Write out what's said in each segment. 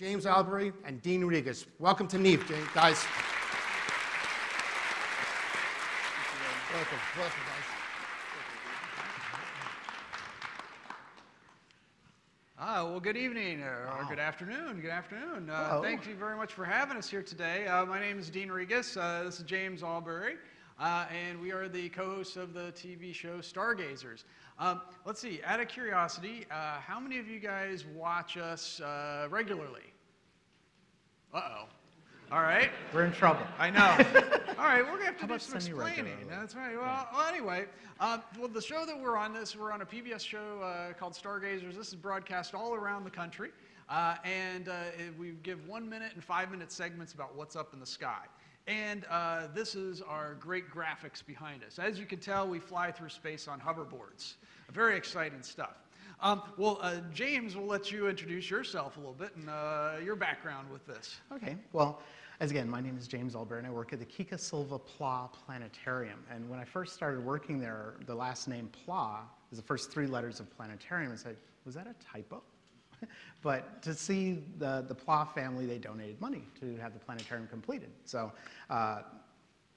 James Albury and Dean Regas. Welcome to NEAF, James, guys. Welcome, welcome, guys. Ah, well, good evening, or, or Wow. good afternoon. Good afternoon. Uh, thank you very much for having us here today. Uh, my name is Dean Regas. Uh, this is James Albury, uh, and we are the co-hosts of the TV show Stargazers. Um, let's see. Out of curiosity, uh, how many of you guys watch us uh, regularly? Uh-oh. All right. We're in trouble. I know. All right, we're gonna have to How do some explaining. That's right. Well, well anyway, uh, well, the show that we're on this, we're on a PBS show uh, called Stargazers. This is broadcast all around the country, uh, and uh, we give one minute and five minute segments about what's up in the sky. And uh, this is our great graphics behind us. As you can tell, we fly through space on hoverboards. Very exciting stuff. Um, well, uh, James, we'll let you introduce yourself a little bit and uh, your background with this. Okay, well, as again, my name is James Albury, and I work at the Kika Silva Pla Planetarium. And when I first started working there, the last name Pla is the first three letters of planetarium. I said, was that a typo? but to see the, the Pla family, they donated money to have the planetarium completed. So uh,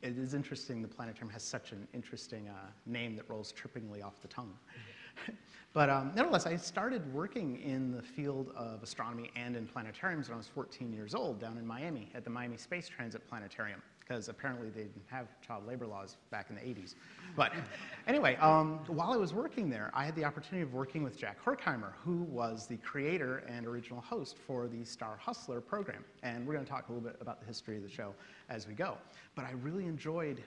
it is interesting the planetarium has such an interesting uh, name that rolls trippingly off the tongue. but um, nevertheless, I started working in the field of astronomy and in planetariums when I was 14 years old down in Miami at the Miami Space Transit Planetarium because apparently they didn't have child labor laws back in the 80s. But anyway, um, while I was working there, I had the opportunity of working with Jack Horkheimer, who was the creator and original host for the Star Hustler program. And we're going to talk a little bit about the history of the show as we go. But I really enjoyed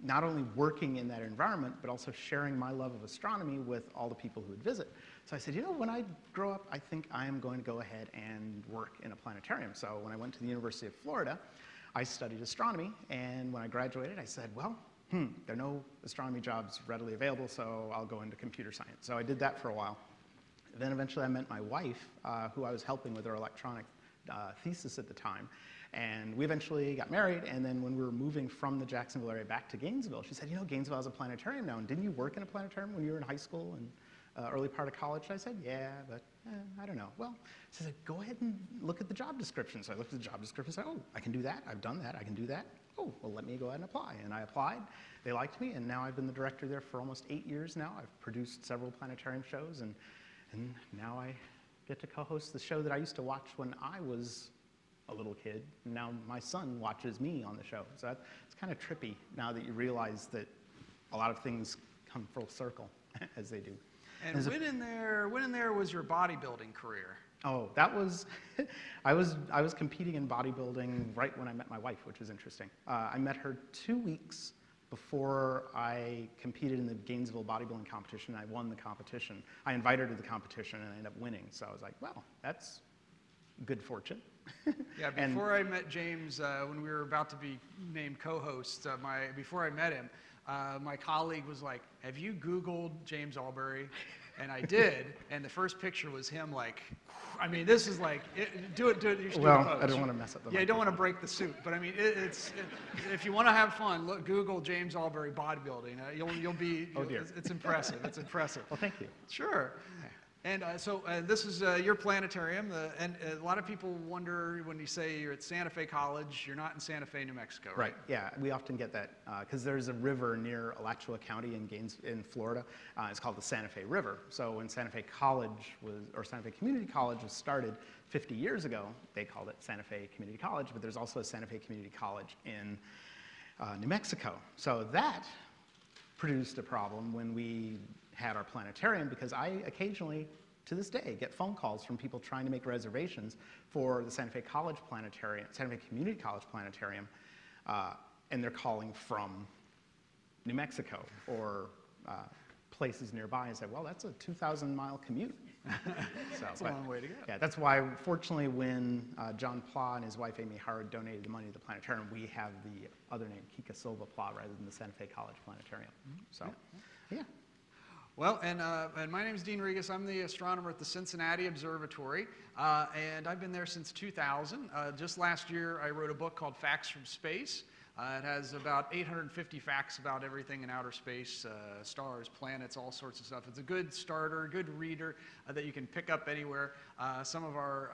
not only working in that environment, but also sharing my love of astronomy with all the people who would visit. So I said, you know, when I grow up, I think I am going to go ahead and work in a planetarium. So when I went to the University of Florida, I studied astronomy, and when I graduated, I said, well, hmm, there are no astronomy jobs readily available, so I'll go into computer science. So I did that for a while. Then eventually I met my wife, uh, who I was helping with her electronic uh, thesis at the time. And we eventually got married, and then when we were moving from the Jacksonville area back to Gainesville, she said, you know, Gainesville has a planetarium now, and didn't you work in a planetarium when you were in high school and uh, early part of college? I said, yeah, but eh, I don't know. Well, she said, go ahead and look at the job description. So I looked at the job description and said, oh, I can do that, I've done that, I can do that. Oh, well, let me go ahead and apply. And I applied, they liked me, and now I've been the director there for almost eight years now. I've produced several planetarium shows, and, and now I get to co-host the show that I used to watch when I was a little kid. and Now my son watches me on the show. So that, it's kind of trippy now that you realize that a lot of things come full circle as they do. And There's a- when in there, when in there was your bodybuilding career? Oh, that was, I was, I was competing in bodybuilding right when I met my wife, which was interesting. Uh, I met her two weeks before I competed in the Gainesville bodybuilding competition. I won the competition. I invited her to the competition and I ended up winning. So I was like, well, that's good fortune. Yeah, before I met James, uh, when we were about to be named co-hosts, uh, my before I met him, uh, my colleague was like, "Have you Googled James Albury?" And I did, and the first picture was him like, I mean, this is like, it, do it, do it. You should do Well, a pose. I don't wanna mess up the Yeah, you don't want to break the suit, but I mean, it, it's it, if you want to have fun, look, Google James Albury bodybuilding. Uh, you'll you'll be. Oh, you'll- dear. It's, it's impressive. It's impressive. Well, thank you. Sure. And uh, so uh, this is uh, your planetarium, the, and a lot of people wonder when you say you're at Santa Fe College, you're not in Santa Fe, New Mexico, right? Right. Yeah, we often get that because there's a river near Alachua County in Gaines, in Florida. Uh, it's called the Santa Fe River. So when Santa Fe College was, or Santa Fe Community College was started 50 years ago, they called it Santa Fe Community College. But there's also a Santa Fe Community College in uh, New Mexico. So that produced a problem when we had our planetarium because I occasionally, to this day, get phone calls from people trying to make reservations for the Santa Fe College Planetarium, Santa Fe Community College Planetarium, uh, and they're calling from New Mexico or uh, places nearby and say, well, that's a 2,000 mile commute. so, That's a long way to go. Yeah, that's why, fortunately, when uh, John Pla and his wife Amy Howard donated the money to the planetarium, we have the other name, Kika Silva Pla, rather than the Santa Fe College Planetarium. So, yeah. Well, and, uh, and my name is Dean Regas. I'm the astronomer at the Cincinnati Observatory, uh, and I've been there since 2000. Uh, just last year, I wrote a book called Facts from Space. Uh, it has about 850 facts about everything in outer space, uh, stars, planets, all sorts of stuff. It's a good starter, good reader uh, that you can pick up anywhere. Some of our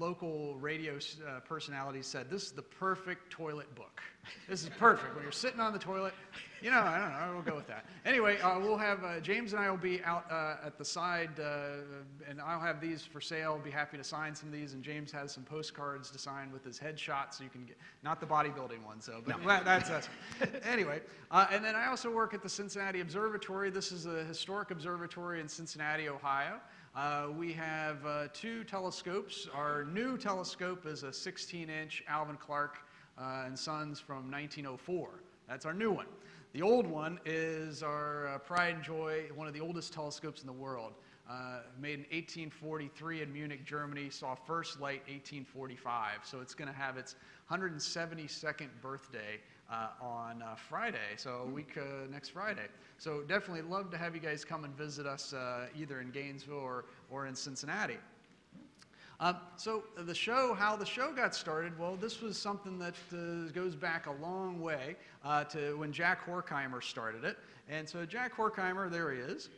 local radio personalities said this is the perfect toilet book. This is perfect. When you're sitting on the toilet, you know, I don't know, we'll go with that. Anyway, uh, we'll have, uh, James and I will be out uh, at the side, uh, and I'll have these for sale. Be happy to sign some of these, and James has some postcards to sign with his headshot, so you can get, not the bodybuilding one, so, but that- that's us. anyway, uh, and then I also work at the Cincinnati Observatory. This is a historic observatory in Cincinnati, Ohio. Uh, we have uh, two telescopes. Our new telescope is a 16-inch Alvan Clark uh, and Sons from 1904. That's our new one. The old one is our uh, pride and joy, one of the oldest telescopes in the world. Uh, made in 1843 in Munich, Germany, saw first light 1845. So it's going to have its 172nd birthday uh, on uh, Friday, so a week uh, next Friday. So definitely love to have you guys come and visit us uh, either in Gainesville or, or in Cincinnati. Um, so the show, how the show got started, well, this was something that uh, goes back a long way uh, to when Jack Horkheimer started it. And so Jack Horkheimer, there he is.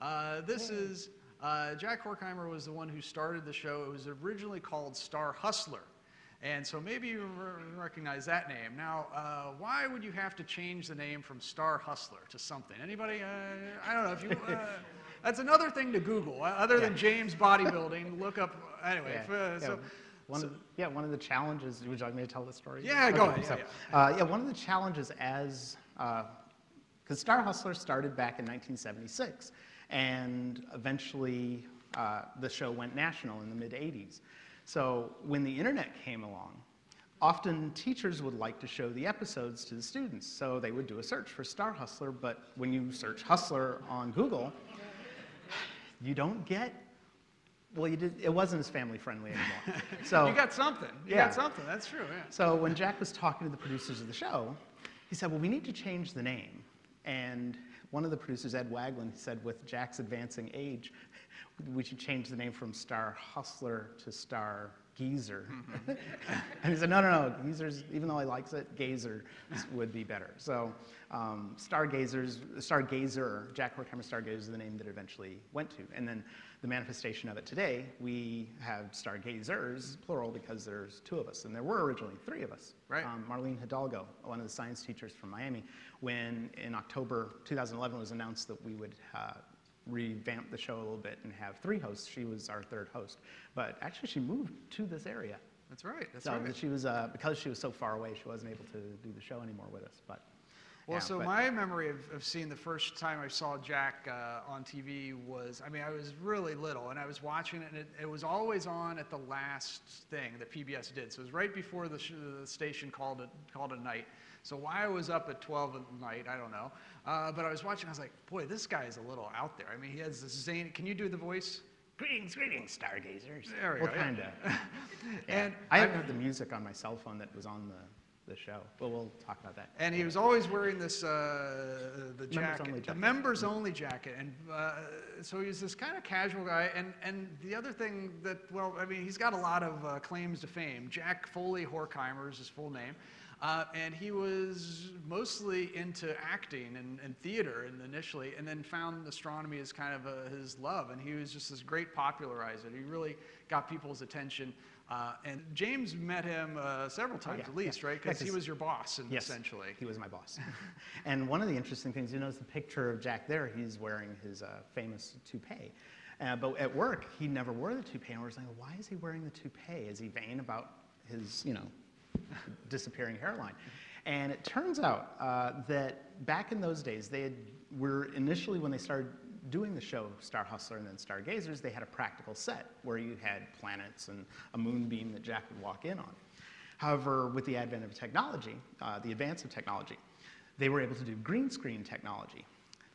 Uh, this is, uh, Jack Horkheimer was the one who started the show. It was originally called Star Hustler. And so maybe you re- recognize that name. Now, uh, why would you have to change the name from Star Hustler to something? Anybody? Uh, I don't know if you. Uh, that's another thing to Google. Uh, Other than James bodybuilding, look up. Anyway, Yeah, uh, yeah, so, one so- of, the- yeah, one of the challenges, would you like me to tell the story? Yeah, go ahead, So, uh, yeah, one of the challenges as, because Star Hustler started back in 1976, and eventually uh, the show went national in the mid 80s. So when the internet came along, often teachers would like to show the episodes to the students. So they would do a search for Star Hustler, but when you search Hustler on Google, you don't get well, you did, it wasn't as family friendly anymore. So you got something. You Yeah. got something. That's true. Yeah. so when Jack was talking to the producers of the show, he said, "Well, we need to change the name." And one of the producers, Ed Waglin, said, "With Jack's advancing age, we should change the name from Star Hustler to Star Geezer." and he said, "No, no, no. Geezer's, even though he likes it, Gazer would be better." So um, Stargazers, Stargazer, Jack Horkheimer Stargazer is the name that it eventually went to, and then. The manifestation of it today, we have stargazers, plural, because there's two of us, and there were originally three of us. Right. Um, Marlene Hidalgo, one of the science teachers from Miami, when in October 2011 was announced that we would uh, revamp the show a little bit and have three hosts, she was our third host. But actually, she moved to this area. That's right. That's so right. she was, uh, because she was so far away, she wasn't able to do the show anymore with us. But Well, yeah, so but- my memory of, of seeing the first time I saw Jack uh, on TV was, I mean, I was really little and I was watching it and it, it was always on at the last thing that PBS did. So it was right before the, sh- the station called it, called it night. So why I was up at 12 at night, I don't know. Uh, but I was watching, I was like, boy, this guy is a little out there. I mean, he has this zany, can you do the voice? Greetings, greetings, stargazers. There we well, go, yeah. kind of. And I haven't heard the music on my cell phone that was on the, the show, but we'll talk about that. And he was always wearing this uh, the jacket, only the members only jacket, and uh, so he's this kind of casual guy. And and the other thing that well, I mean, he's got a lot of uh, claims to fame. Jack Foley Horkheimer is his full name. Uh, and he was mostly into acting and, and theater and initially, and then found astronomy as kind of a, his love. And he was just this great popularizer. He really got people's attention. Uh, and James met him uh, several times yeah, at least, yeah. right? Because he was your boss, and Yes, essentially. he was my boss. and one of the interesting things, you notice the picture of Jack there, he's wearing his uh, famous toupee. Uh, but at work, he never wore the toupee. And we're saying, why is he wearing the toupee? Is he vain about his, you know, disappearing hairline? And it turns out uh, that back in those days, they had, were initially when they started doing the show Star Hustler and then Stargazers, they had a practical set where you had planets and a moonbeam that Jack would walk in on. However, with the advent of technology, uh, the advance of technology, they were able to do green screen technology.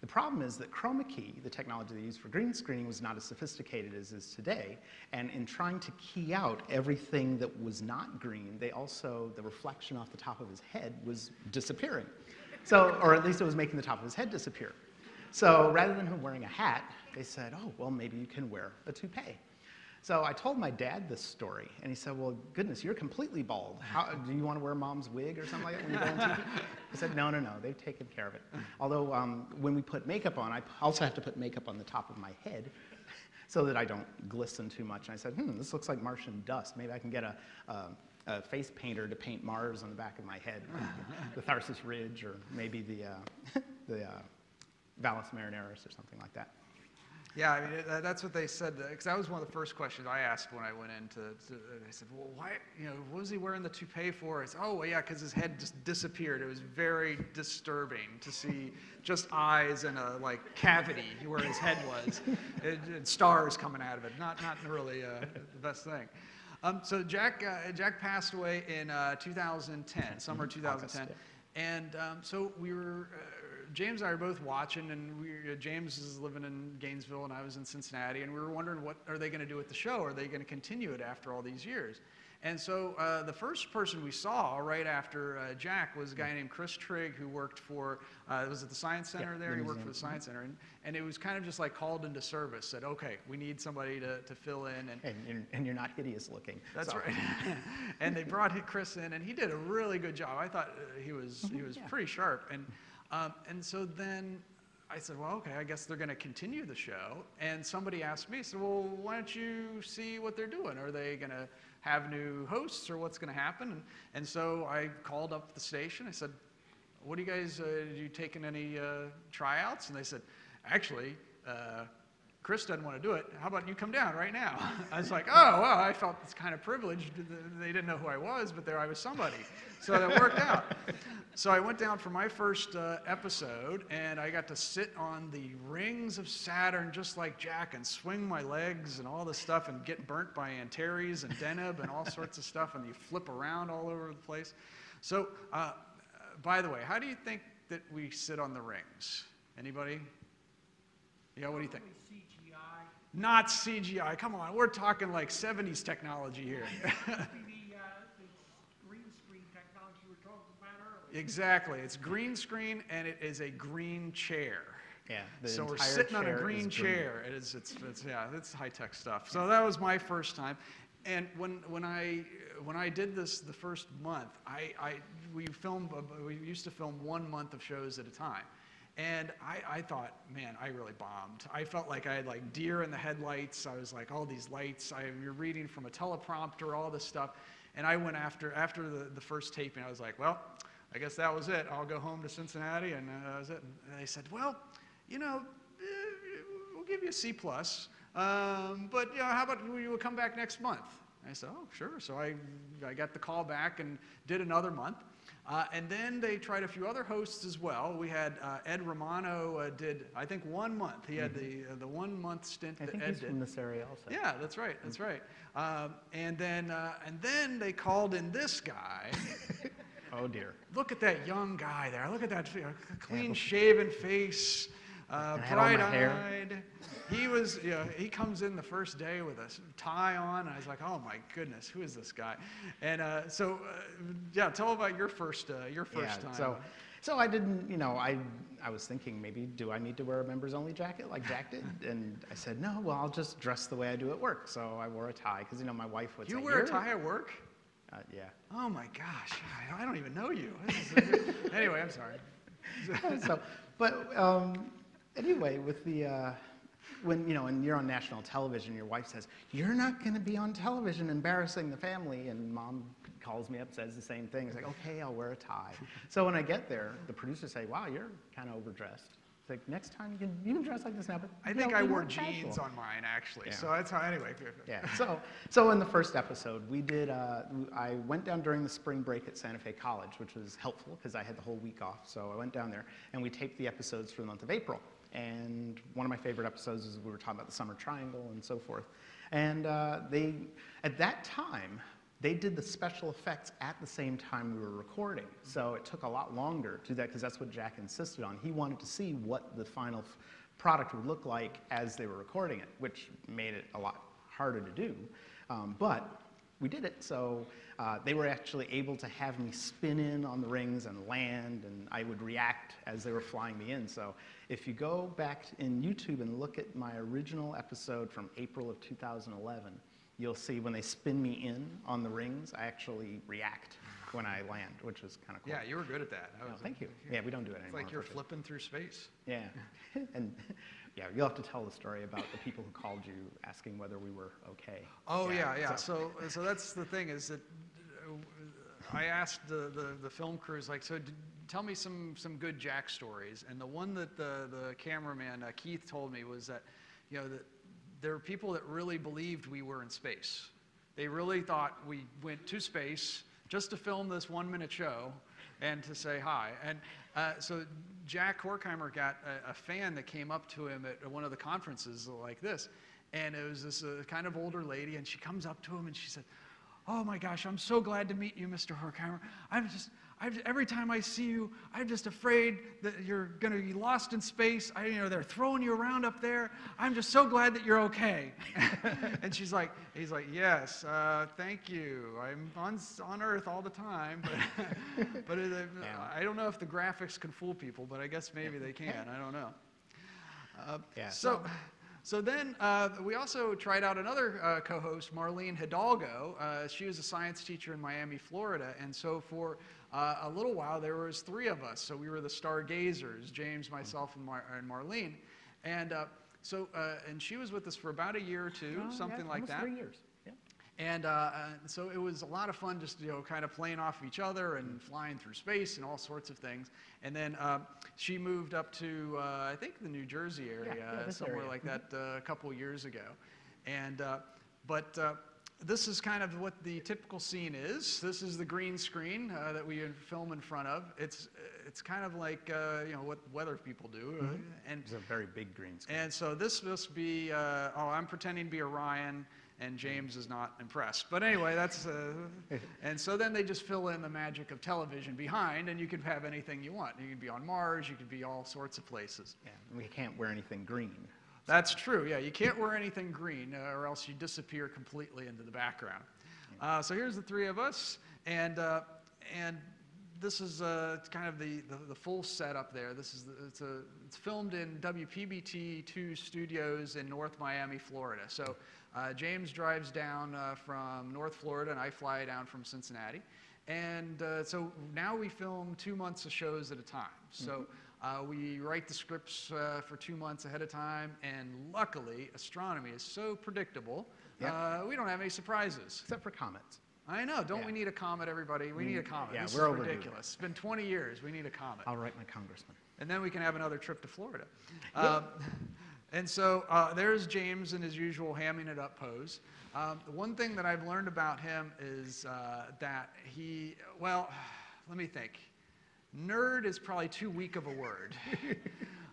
The problem is that chroma key, the technology they used for green screening, was not as sophisticated as is today. And in trying to key out everything that was not green, they also, the reflection off the top of his head was disappearing. So, or at least it was making the top of his head disappear. So rather than him wearing a hat, they said, oh, well, maybe you can wear a toupee. So I told my dad this story, and he said, "Well, goodness, you're completely bald. How, do you want to wear mom's wig or something like that when you go on TV?" I said, "No, no, no. They've taken care of it. Although um, when we put makeup on, I also have to put makeup on the top of my head." So that I don't glisten too much. And I said, hmm, this looks like Martian dust. Maybe I can get a, a, a face painter to paint Mars on the back of my head, the Tharsis Ridge, or maybe the, uh, the uh, Valles Marineris or something like that. Yeah, I mean, it- that's what they said, because that was one of the first questions I asked when I went into, to, they said, well, why, you know, what was he wearing the toupee for? I said, oh, well, yeah, because his head just disappeared. It was very disturbing to see just eyes and a, like, cavity where his head was, and, and stars coming out of it. Not, not really uh, the best thing. Um, so Jack, uh, Jack passed away in uh, 2010, summer 2010. August, And um, so we were, uh, James and I were both watching, and we, uh, James is living in Gainesville, and I was in Cincinnati, and we were wondering what are they going to do with the show? Are they going to continue it after all these years? And so uh, the first person we saw right after uh, Jack was a guy named Chris Trigg, who worked for, uh, was at the Science Center Yeah, there? the He worked for the Science Center, and, and it was kind of just like called into service. Said, okay, we need somebody to, to fill in, and And you're, and you're not hideous looking. that's so- right. and they brought Chris in, and he did a really good job. I thought uh, he was he was Yeah. pretty sharp. And um, and so then I said, well, okay, I guess they're going to continue the show. And somebody asked me, said, well, why don't you see what they're doing? Are they going to have new hosts, or what's going to happen? And, and so I called up the station. I said, what do you guys, uh, you taking any uh, tryouts? And they said, actually, uh, Chris doesn't want to do it. How about you come down right now? I was like, oh, well, I felt it's kind of privileged. They didn't know who I was, but there I was somebody. So that worked out. So I went down for my first uh, episode, and I got to sit on the rings of Saturn just like Jack and swing my legs and all this stuff and get burnt by Antares and Deneb and all sorts of stuff, and you flip around all over the place. So, uh, by the way, how do you think that we sit on the rings? Anybody? Yeah, what do you think? CGI, Not CGI. Come on, we're talking like 70s technology here. the, uh, the green screen technology we were talking about earlier. exactly. It's green screen and it is a green chair. Yeah, so we're sitting on a chair is green chair. It is, it's, it's, yeah, it's high tech stuff. So that was my first time. And when, when, I, when I did this the first month, I, I, we filmed, we used to film one month of shows at a time. And I, I thought, man, I really bombed. I felt like I had like deer in the headlights. I was like, all these lights. I, you're reading from a teleprompter, all this stuff. And I went after, after the, the first taping, I was like, well, I guess that was it. I'll go home to Cincinnati, and uh, that was it. And they said, well, you know, eh, we'll give you a C plus, um, but you know, how about you will come back next month? I said, oh, sure. So I, I got the call back and did another month. Uh, and then they tried a few other hosts as well. We had uh, Ed Romano uh, did, I think, one month. He had the, uh, the one month stint I that think Ed he's did. from this area also. Yeah, that's right. That's right. Um, and then uh, and then they called in this guy. Oh dear. Look at that young guy there. Look at that uh, clean-shaven face, uh, And I had all my hair. bright-eyed. He was, you know, he comes in the first day with a tie on. And I was like, oh my goodness, who is this guy? And uh, so, uh, yeah, tell about your first, uh, your first yeah, time. So, so I didn't, you know, I, I was thinking maybe do I need to wear a members only jacket like Jack did? And I said no. Well, I'll just dress the way I do at work. So I wore a tie because you know my wife would you say wear a tie at work? Uh, yeah. Oh my gosh, I- I don't even know you. Is- anyway, I'm sorry. so, but um, anyway, with the uh, when you know, when you're on national television, your wife says you're not going to be on television embarrassing the family, and mom calls me up, says the same thing. It's like, okay, I'll wear a tie. So when I get there, the producers say, wow, you're kind of overdressed. It's like next time you can you can dress like this now, but I think know, I wore jeans casual." on mine actually. Yeah. So that's how. Anyway. Yeah. So, so in the first episode, we did. Uh, I went down during the spring break at Santa Fe College, which was helpful because I had the whole week off. So I went down there and we taped the episodes for the month of April. And one of my favorite episodes is we were talking about the summer triangle and so forth. And uh, they, at that time, they did the special effects at the same time we were recording. So it took a lot longer to do that because that's what Jack insisted on. He wanted to see what the final product would look like as they were recording it, which made it a lot harder to do. Um, but we did it, so uh, they were actually able to have me spin in on the rings and land, and I would react as they were flying me in. So if you go back in YouTube and look at my original episode from April of 2011, you'll see when they spin me in on the rings, I actually react when I land, which is kind of cool. Yeah, you were good at that. Thank you. Yeah, we don't do it It's anymore. like you're flipping through space. Yeah, and yeah, you'll have to tell the story about the people who called you asking whether we were okay. Oh yeah, yeah. so- So so that's the thing is that uh, I asked the, the, the film crews like, so tell me some some good Jack stories. And the one that the the cameraman uh, Keith told me was that, you know, that there are people that really believed we were in space. They really thought we went to space just to film this one minute show and to say hi. And uh, so Jack Horkheimer got a, a fan that came up to him at one of the conferences like this. And it was this uh, kind of older lady, and she comes up to him and she said, Oh my gosh, I'm so glad to meet you, Mr. Horkheimer. I'm just, I've, every time I see you, I'm just afraid that you're going to be lost in space. I, you know, they're throwing you around up there. I'm just so glad that you're okay. and she's like, he's like, yes, uh, thank you. I'm on, on Earth all the time, but, but it, uh, I don't know if the graphics can fool people, but I guess maybe they can. I don't know. Uh, Yeah. So, so then uh, we also tried out another uh, co-host, Marlene Hidalgo. Uh, she was a science teacher in Miami, Florida, and so for uh, a little while there was three of us. So we were the stargazers: James, myself, and, Mar- and Marlene. And uh, so, uh, and she was with us for about a year or two, Oh, yeah, something like almost that. Three years. Yeah. And uh, uh, so it was a lot of fun just, you know, kind of playing off of each other and flying through space and all sorts of things. And then uh, she moved up to, uh, I think, the New Jersey area, yeah, somewhere area. like that uh, a couple years ago. And, uh, but uh, this is kind of what the typical scene is. This is the green screen uh, that we film in front of. It's, it's kind of like, uh, you know, what weather people do. uh, And It's a very big green screen. and so this must be, uh, oh, I'm pretending to be Orion, and James is not impressed. But anyway, that's, uh, and so then they just fill in the magic of television behind, and you can have anything you want. You can be on Mars, you can be all sorts of places. yeah, we can't wear anything green. That's true, yeah. You can't wear anything green, uh, or else you disappear completely into the background. Uh, so here's the three of us, and, uh, and this is uh, kind of the, the, the full setup there. This is the, it's, a, it's filmed in WPBT2 studios in North Miami, Florida. So uh, James drives down uh, from North Florida, and I fly down from Cincinnati. And uh, so now we film two months of shows at a time. So uh, we write the scripts uh, for two months ahead of time, and luckily, astronomy is so predictable, Yeah. uh, we don't have any surprises. Except for comets. I know. Don't we need a comet, everybody? We need a comet. yeah, this we're is ridiculous. It's been 20 years. We need a comet. I'll write my congressman. And then we can have another trip to Florida. Um, and so uh, there's James in his usual hamming it up pose. Um, one thing that I've learned about him is uh, that he, well, let me think. Nerd is probably too weak of a word.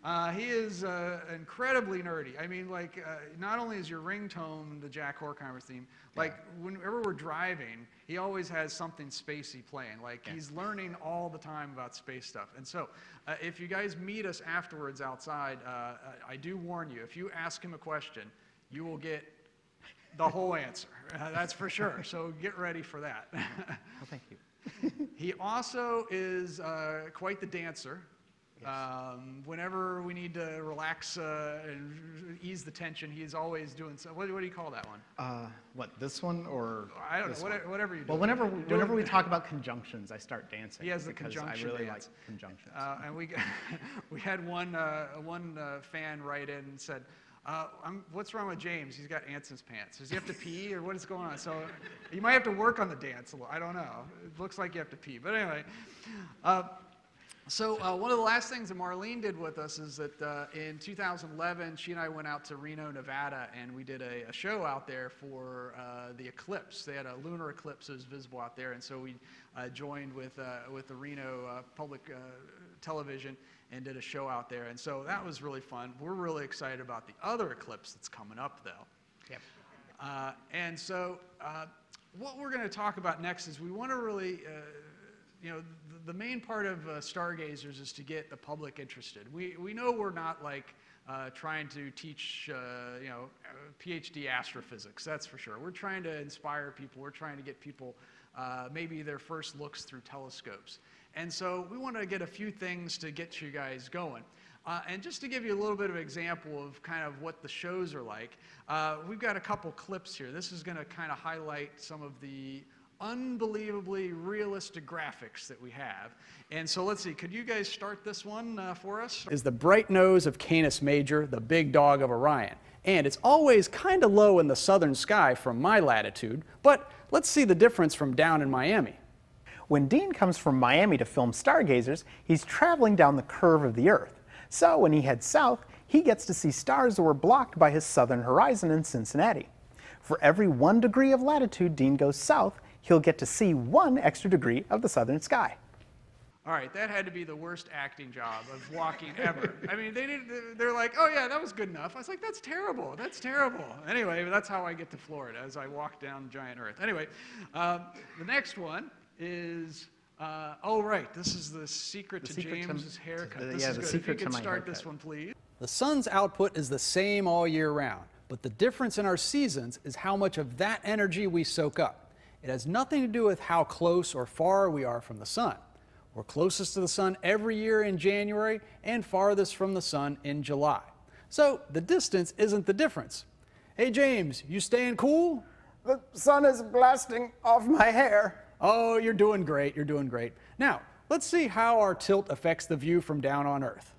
Uh, he is uh, incredibly nerdy. I mean, like, uh, not only is your ringtone the Jack Horkheimer theme, like, whenever we're driving, he always has something spacey playing. Like, he's learning all the time about space stuff. And so, uh, if you guys meet us afterwards outside, uh, I I do warn you, if you ask him a question, you will get the whole answer. Uh, that's for sure. So, get ready for that. Well, thank you. He also is uh, quite the dancer. Um, whenever we need to relax uh, and ease the tension, he's always doing so. What, what do you call that one? Uh, what, this one or I don't know. Whatever, whatever you do. Well, whenever, whenever we talk about conjunctions, I start dancing. He has the because conjunction I really dance. like conjunctions. Uh, and we, we had one, uh, one uh, fan write in and said, uh, what's wrong with James? He's got ants in his pants. Does he have to pee or what is going on? So you might have to work on the dance a little. I don't know. It looks like you have to pee. But anyway, uh, so uh, one of the last things that Marlene did with us is that uh, in 2011, she and I went out to Reno, Nevada, and we did a, a show out there for uh, the eclipse. They had a lunar eclipse that was visible out there, and so we uh, joined with, uh, with the Reno uh, Public Television and did a show out there. And so that was really fun. We're really excited about the other eclipse that's coming up, though. Yep. Uh, and so, uh, what we're going to talk about next is we want to really, uh, you know, the, the main part of uh, Stargazers is to get the public interested. We, we know we're not like uh, trying to teach, uh, you know, PhD astrophysics, that's for sure. We're trying to inspire people, we're trying to get people uh, maybe their first looks through telescopes. And so, we want to get a few things to get you guys going. Uh, and just to give you a little bit of example of kind of what the shows are like, uh, we've got a couple clips here. This is going to kind of highlight some of the unbelievably realistic graphics that we have. And so let's see, could you guys start this one uh, for us? is the bright nose of Canis Major, the big dog of Orion. And it's always kind of low in the southern sky from my latitude, but let's see the difference from down in Miami. When Dean comes from Miami to film Stargazers, he's traveling down the curve of the Earth. So when he heads south, he gets to see stars that were blocked by his southern horizon in Cincinnati. For every one degree of latitude Dean goes south, he'll get to see one extra degree of the southern sky. All right, that had to be the worst acting job of walking ever. I mean, they did, they're like, oh yeah, that was good enough. I was like, that's terrible. That's terrible. Anyway, that's how I get to Florida as I walk down giant Earth. Anyway, um, the next one is. Uh, oh right, this is the secret The to secret James's to haircut. the- this yeah, is the good. secret if you to could my start this haircut. one, please. The sun's output is the same all year round, but the difference in our seasons is how much of that energy we soak up. It has nothing to do with how close or far we are from the sun. We're closest to the sun every year in January and farthest from the sun in July. So the distance isn't the difference. Hey James, you staying cool? The sun is blasting off my hair. Oh, you're doing great. You're doing great. Now, let's see how our tilt affects the view from down on Earth.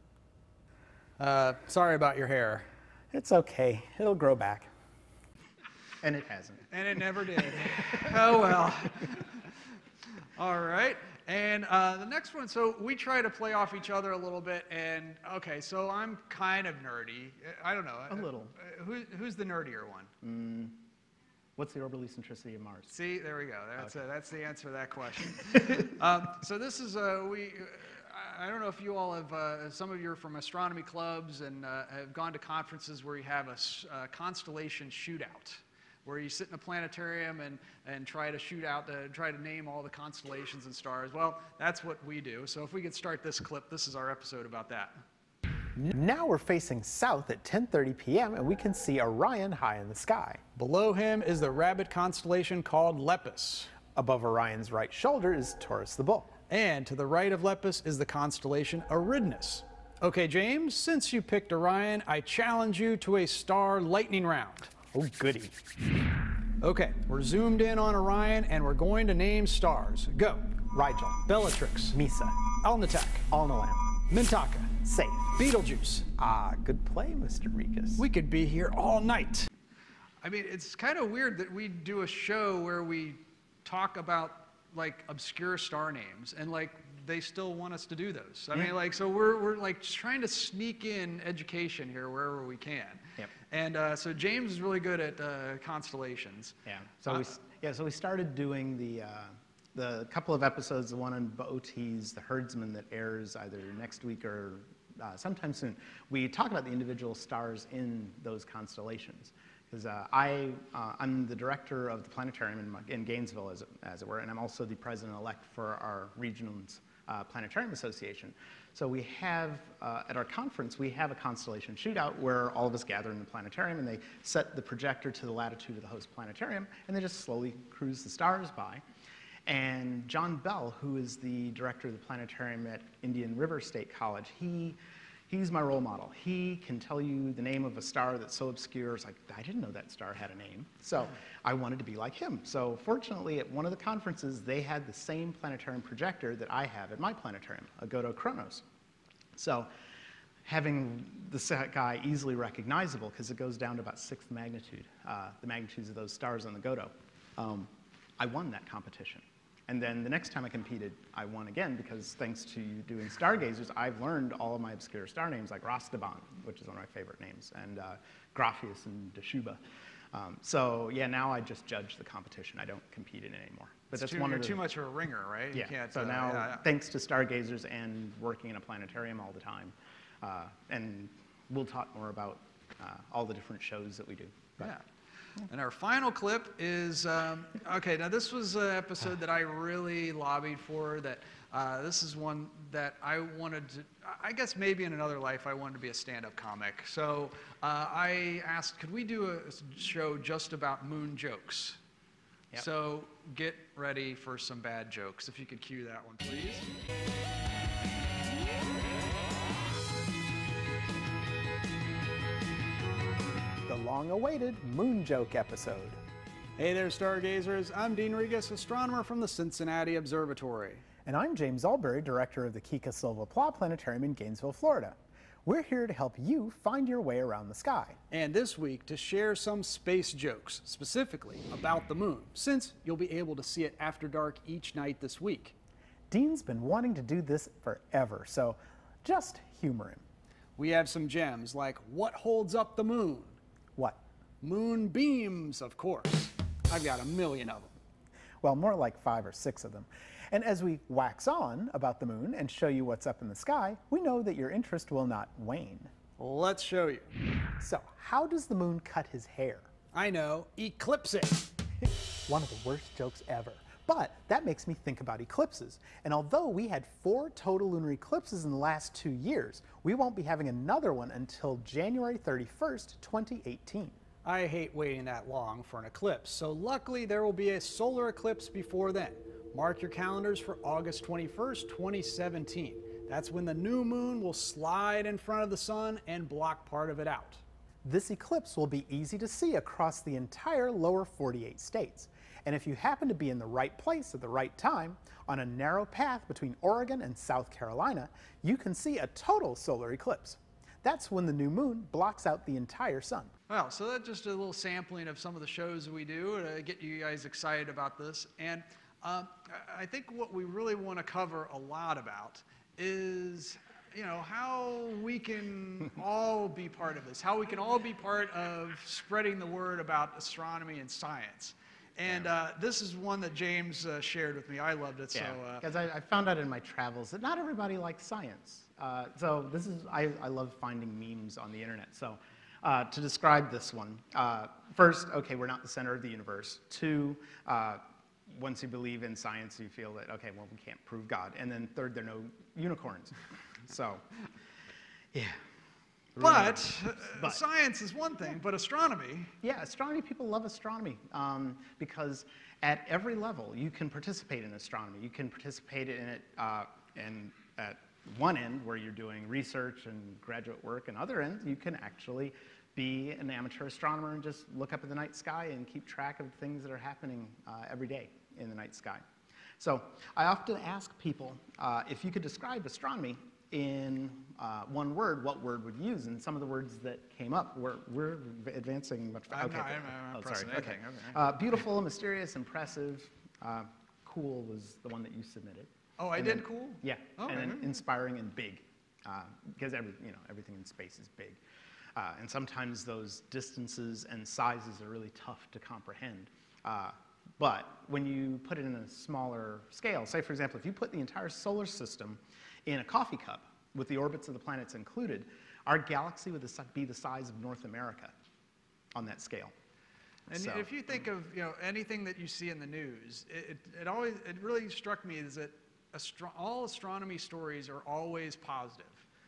Uh, sorry about your hair. It's okay, it'll grow back. And it hasn't. And it never did. oh well. All right. And uh, the next one, so we try to play off each other a little bit. And okay, so I'm kind of nerdy. I don't know. A little. Uh, who, who's the nerdier one? What's the orbital eccentricity of Mars? See, there we go. That's, uh, that's the answer to that question. um, so this is, uh, we, I- I don't know if you all have, uh, some of you are from astronomy clubs and uh, have gone to conferences where you have a uh, constellation shootout, where you sit in a planetarium and, and try to shoot out, the, try to name all the constellations and stars. Well, that's what we do. So if we could start this clip, this is our episode about that. Now we're facing south at 10:30 p.m. and we can see Orion high in the sky. Below him is the rabbit constellation called Lepus. Above Orion's right shoulder is Taurus the Bull. And to the right of Lepus is the constellation Eridanus. Okay, James, since you picked Orion, I challenge you to a star lightning round. Oh, goody. Okay, we're zoomed in on Orion and we're going to name stars. Go. Rigel, Bellatrix, Meissa, Alnitak, Alnilam, Mintaka, Saiph. Betelgeuse. Ah, good play, Mr. Regas. We could be here all night. I mean, it's kind of weird that we do a show where we talk about like obscure star names and like they still want us to do those. I mean, like, so we're, we're like trying to sneak in education here wherever we can. Yep. And uh, so James is really good at uh, constellations. Yeah. So we yeah, so we started doing the uh, the couple of episodes, the one on Bootes, the herdsman that airs either next week or uh, sometime soon. We talk about the individual stars in those constellations. Because uh, I, uh, I'm the director of the planetarium in, in Gainesville, as it, as it were, and I'm also the president-elect for our region's uh, planetarium association. So we have, uh, at our conference, we have a constellation shootout where all of us gather in the planetarium and they set the projector to the latitude of the host planetarium and they just slowly cruise the stars by. And John Bell, who is the director of the planetarium at Indian River State College, he, he's my role model. He can tell you the name of a star that's so obscure, it's like, I didn't know that star had a name. So I wanted to be like him. So fortunately, at one of the conferences, they had the same planetarium projector that I have at my planetarium, a GOTO Chronos. So having the sa- guy easily recognizable, because it goes down to about sixth magnitude, uh, the magnitudes of those stars on the GOTO, um, I won that competition. And then the next time I competed, I won again because thanks to you doing Stargazers, I've learned all of my obscure star names like Rastaban, which is one of my favorite names, and uh, Graffias and Dschubba. Um, so yeah, now I just judge the competition. I don't compete in it anymore. But It's that's too, one you're of the, too much of a ringer, right? You yeah. can't, so uh, now, yeah, yeah. thanks to Stargazers and working in a planetarium all the time, uh, and we'll talk more about uh, all the different shows that we do. But- Yeah. And our final clip is um, okay. Now this was an episode that I really lobbied for. That uh, this is one that I wanted to. I guess maybe in another life I wanted to be a stand-up comic. So uh, I asked, could we do a show just about moon jokes? Yep. So get ready for some bad jokes. If you could cue that one, please. Long awaited Moon Joke episode. Hey there, stargazers. I'm Dean Regas, astronomer from the Cincinnati Observatory. And I'm James Albury, director of the Kika Silva Pla Planetarium in Gainesville, Florida. We're here to help you find your way around the sky. And this week to share some space jokes, specifically about the moon, since you'll be able to see it after dark each night this week. Dean's been wanting to do this forever, so just humor him. We have some gems like what holds up the moon? What? Moon beams, of course. I've got a million of them. Well, more like five or six of them. And as we wax on about the moon and show you what's up in the sky, we know that your interest will not wane. Let's show you. So, how does the moon cut his hair? I know, eclipse it. One of the worst jokes ever. But that makes me think about eclipses. And although we had four total lunar eclipses in the last two years, we won't be having another one until January 31st, 2018. I hate waiting that long for an eclipse, so luckily there will be a solar eclipse before then. Mark your calendars for August 21st, 2017. That's when the new moon will slide in front of the sun and block part of it out. This eclipse will be easy to see across the entire lower 48 states. And if you happen to be in the right place at the right time, on a narrow path between Oregon and South Carolina, you can see a total solar eclipse. That's when the new moon blocks out the entire sun. Well, so that's just a little sampling of some of the shows we do to get you guys excited about this. And um, I think what we really want to cover a lot about is, you know, how we can all be part of this, how we can all be part of spreading the word about astronomy and science. And uh, this is one that James uh, shared with me. I loved it. So, uh, because I, I found out in my travels that not everybody likes science. Uh, so this is I, I love finding memes on the internet. So uh, to describe this one, uh, first, okay, we're not the center of the universe. Two, uh, once you believe in science, you feel that okay, well, we can't prove God. And then third, there are no unicorns. so, yeah. but, uh, But- science is one thing, but astronomy, Yeah, astronomy people love astronomy um, because at every level you can participate in astronomy. You can participate in it uh, and at one end where you're doing research and graduate work, and other end you can actually be an amateur astronomer and just look up at the night sky and keep track of things that are happening uh, every day in the night sky. So I often ask people uh, if you could describe astronomy in uh, one word, what word would you use? And some of the words that came up were we're advancing much I'm faster. not- I'm not Oh, sorry. Okay. okay. Uh, beautiful, mysterious, impressive. Uh, cool was the one that you submitted. Oh, I And did then- cool? Yeah, Oh, and then okay. inspiring and big, uh, because every you know everything in space is big, uh, and sometimes those distances and sizes are really tough to comprehend. Uh, but when you put it in a smaller scale, say for example, if you put the entire solar system in a coffee cup with the orbits of the planets included, our galaxy would be the size of North America on that scale. And So- if you think of you know anything that you see in the news, it, it, it always it really struck me is that astro- all astronomy stories are always positive.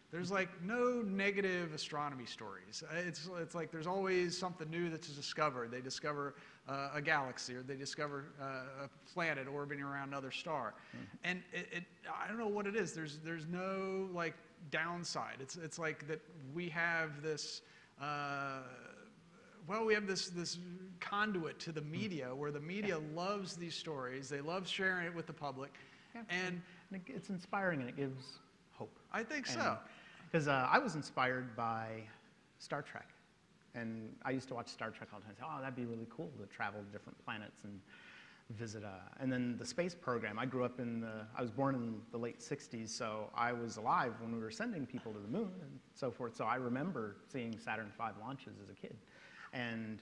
There's like no negative astronomy stories. Uh, It's it's like there's always something new that's discovered. They discover uh, a galaxy or they discover uh, a planet orbiting around another star, and it, it I don't know what it is. There's there's no like downside. It's it's like that we have this. Uh, well, we have this, this conduit to the media where the media loves these stories. They love sharing it with the public. And And it- it's inspiring and it gives hope. I think so. Because uh, I was inspired by Star Trek. And I used to watch Star Trek all the time. Say, oh, that'd be really cool to travel to different planets and visit. Uh, and then the space program. I grew up in the, I was born in the late 60s, so I was alive when we were sending people to the moon and so forth. So I remember seeing Saturn V launches as a kid. And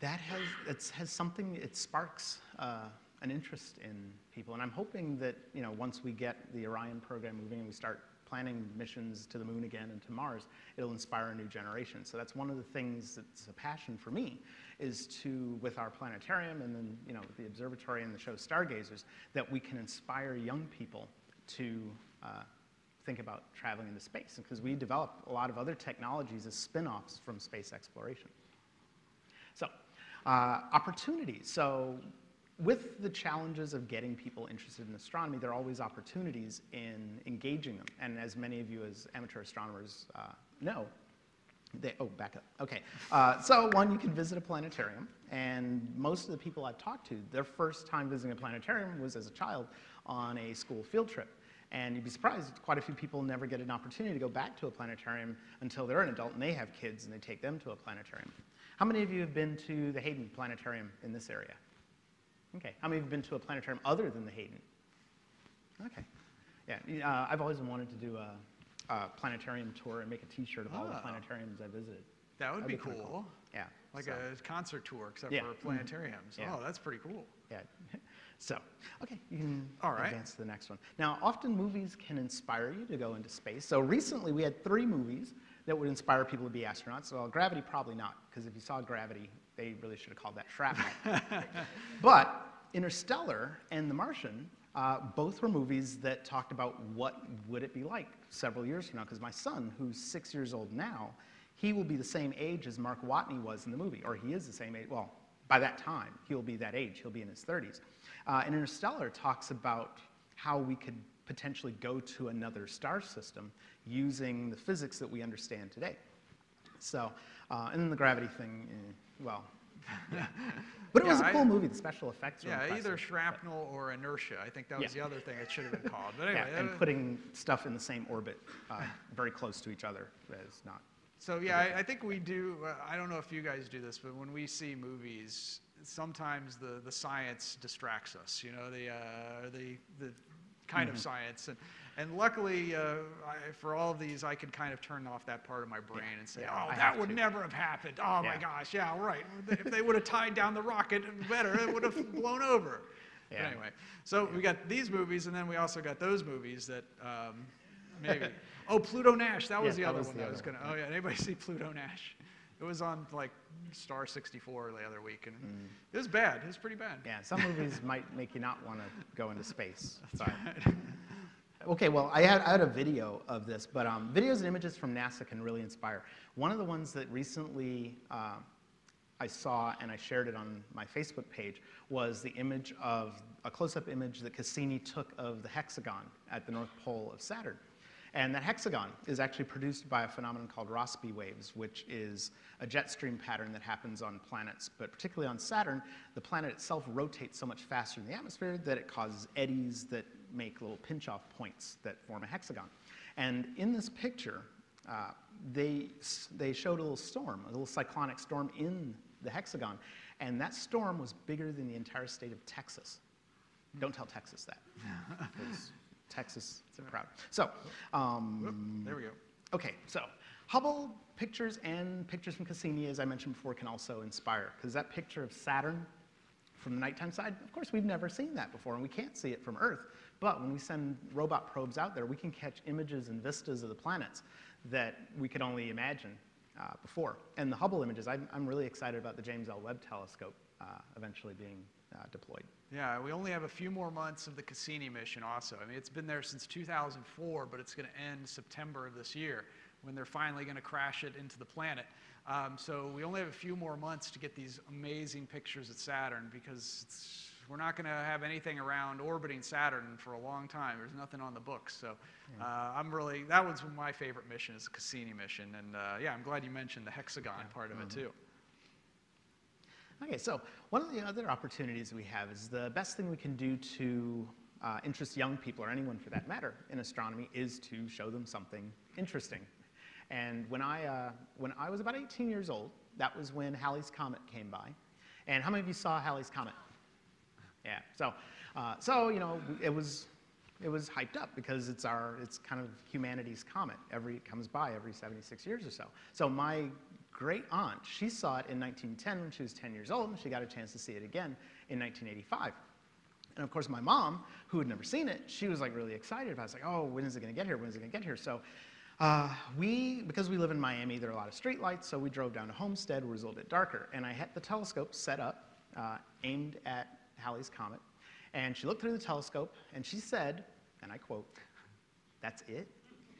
that has, has something, it sparks uh, an interest in people. And I'm hoping that, you know, once we get the Orion program moving and we start planning missions to the moon again and to Mars, it'll inspire a new generation. So that's one of the things that's a passion for me, is to, with our planetarium and then, you know, the observatory and the show Stargazers, that we can inspire young people to uh, think about traveling into space. Because we develop a lot of other technologies as spin-offs from space exploration. So, uh, opportunities. So, with the challenges of getting people interested in astronomy, there are always opportunities in engaging them. And as many of you as amateur astronomers uh, know, They, oh, back up. Okay. Uh, so, one, you can visit a planetarium, and most of the people I've talked to, their first time visiting a planetarium was as a child on a school field trip. And you'd be surprised, quite a few people never get an opportunity to go back to a planetarium until they're an adult and they have kids and they take them to a planetarium. How many of you have been to the Hayden Planetarium in this area? Okay. How many have been to a planetarium other than the Hayden? Okay. Yeah, uh, I've always wanted to do a, a planetarium tour and make a T-shirt of all the Oh. planetariums I visited. That would That'd be kinda cool. Yeah. Like so, a concert tour, except Yeah. for Mhm. planetariums. Yeah. Oh, that's pretty cool. Yeah. So, okay, you can All right. advance to the next one. Now, often movies can inspire you to go into space. So recently, we had three movies that would inspire people to be astronauts. Well, Gravity probably not, because if you saw Gravity, they really should have called that shrapnel. but Interstellar and The Martian, uh, both were movies that talked about what would it be like several years from now. Because my son, who's six years old now, he will be the same age as Mark Watney was in the movie, or he is the same age. Well, by that time, he'll be that age. He'll be in his 30s. Uh, and Interstellar talks about how we could potentially go to another star system using the physics that we understand today. So, uh, and then the gravity thing, eh, well. But it was a a I- cool movie. The special effects were Yeah, either impressive. shrapnel or inertia. I think that was Yeah. the other thing it should have been called. But anyway, yeah, and uh, putting stuff in the same orbit, uh, very close to each other, is not. So yeah, I, I think we do. Uh, I don't know if you guys do this, but when we see movies, sometimes the, the science distracts us. You know, the uh, the the kind Mm-hmm. of science, and and luckily uh, I, for all of these, I could kind of turn off that part of my brain and say, yeah, oh, I that would to. never have happened. Oh my gosh, yeah, right. if they would have tied down the rocket better, it would have blown over. But Yeah. anyway, so we got these movies, and then we also got those movies that. Um, Maybe. Oh, Pluto Nash. That was Yeah, the that other was one the that other was going to. Oh, yeah. Anybody see Pluto Nash? It was on like Star 64 the other week, and Mm. it was bad. It was pretty bad. Yeah, some movies might make you not want to go into space. but- Okay, well, I had, I had a video of this, but um, videos and images from NASA can really inspire. One of the ones that recently uh, I saw and I shared it on my Facebook page was the image of a close-up image that Cassini took of the hexagon at the North Pole of Saturn. And that hexagon is actually produced by a phenomenon called Rossby waves, which is a jet stream pattern that happens on planets. But particularly on Saturn, the planet itself rotates so much faster in the atmosphere that it causes eddies that make little pinch-off points that form a hexagon. And in this picture, uh, they, they showed a little storm, a little cyclonic storm in the hexagon. And that storm was bigger than the entire state of Texas. Don't tell Texas that. Texas is a crowd. So, um, there we go. Okay, so Hubble pictures and pictures from Cassini, as I mentioned before, can also inspire. Because that picture of Saturn from the nighttime side, of course, we've never seen that before, and we can't see it from Earth. But when we send robot probes out there, we can catch images and vistas of the planets that we could only imagine uh, before. And the Hubble images, I'm, I'm really excited about the James L. Webb telescope uh, eventually being uh, deployed. Yeah, we only have a few more months of the Cassini mission also. I mean, it's been there since 2004, but it's going to end September of this year when they're finally going to crash it into the planet. Um, so we only have a few more months to get these amazing pictures at Saturn because it's, we're not going to have anything around orbiting Saturn for a long time. There's nothing on the books. So uh, I'm really, that was my favorite mission is the Cassini mission. And uh, yeah, I'm glad you mentioned the hexagon part of it too. Okay, so one of the other opportunities we have is the best thing we can do to uh, interest young people, or anyone for that matter, in astronomy is to show them something interesting. And when I, uh, when I was about 18 years old, that was when Halley's Comet came by. And how many of you saw Halley's Comet? Yeah, so, uh, so you know, it was, it was hyped up because it's our, it's kind of humanity's comet. Every, it comes by every 76 years or so. So my great aunt, she saw it in 1910 when she was 10 years old, and she got a chance to see it again in 1985. And of course, my mom, who had never seen it, she was like really excited about it. Like, oh, when is it going to get here? When is it going to get here? So uh, we, because we live in Miami, there are a lot of street lights, so we drove down to Homestead, where it was a little bit darker. And I had the telescope set up, uh, aimed at Halley's Comet. And she looked through the telescope, and she said, and I quote, that's it?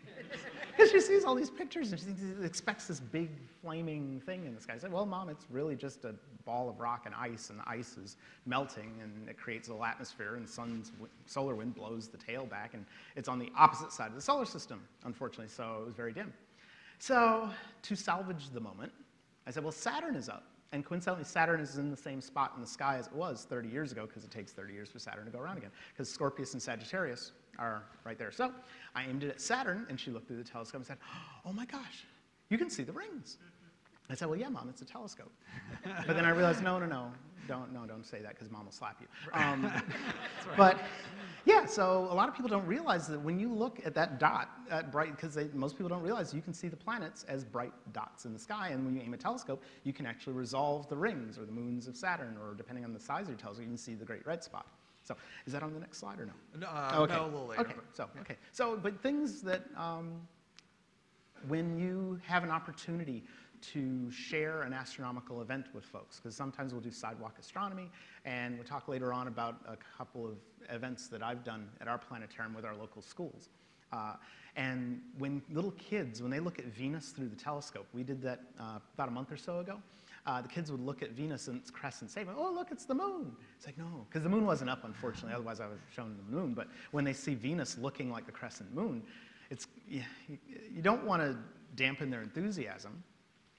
Because she sees all these pictures and she thinks, expects this big flaming thing in the sky. I said, well, mom, it's really just a ball of rock and ice, and the ice is melting, and it creates a little atmosphere, and sun's solar wind blows the tail back, and it's on the opposite side of the solar system, unfortunately, so it was very dim. So, to salvage the moment, I said, well, Saturn is up. And coincidentally, Saturn is in the same spot in the sky as it was 30 years ago, because it takes 30 years for Saturn to go around again, because Scorpius and Sagittarius are right there. So I aimed it at Saturn, and she looked through the telescope and said, oh my gosh, you can see the rings. I said, well, yeah, Mom, it's a telescope. but then I realized, no, no, no, don't, no, don't say that, because Mom will slap you. Um, But yeah, so a lot of people don't realize that when you look at that dot, at bright, because most people don't realize you can see the planets as bright dots in the sky, and when you aim a telescope, you can actually resolve the rings or the moons of Saturn, or depending on the size of your telescope, you can see the great red spot. So is that on the next slide or no? No, uh, Okay. no, a little later. Okay, but- so, okay. So, but things that, um, when you have an opportunity to share an astronomical event with folks, because sometimes we'll do sidewalk astronomy, and we'll talk later on about a couple of events that I've done at our planetarium with our local schools. Uh, and when little kids, when they look at Venus through the telescope, we did that uh, about a month or so ago. Uh, the kids would look at Venus and its crescent and say, "Oh, look, it's the moon." It's like no, because the moon wasn't up, unfortunately. Otherwise, I would have shown them the moon. But when they see Venus looking like the crescent moon, it's you, you don't want to dampen their enthusiasm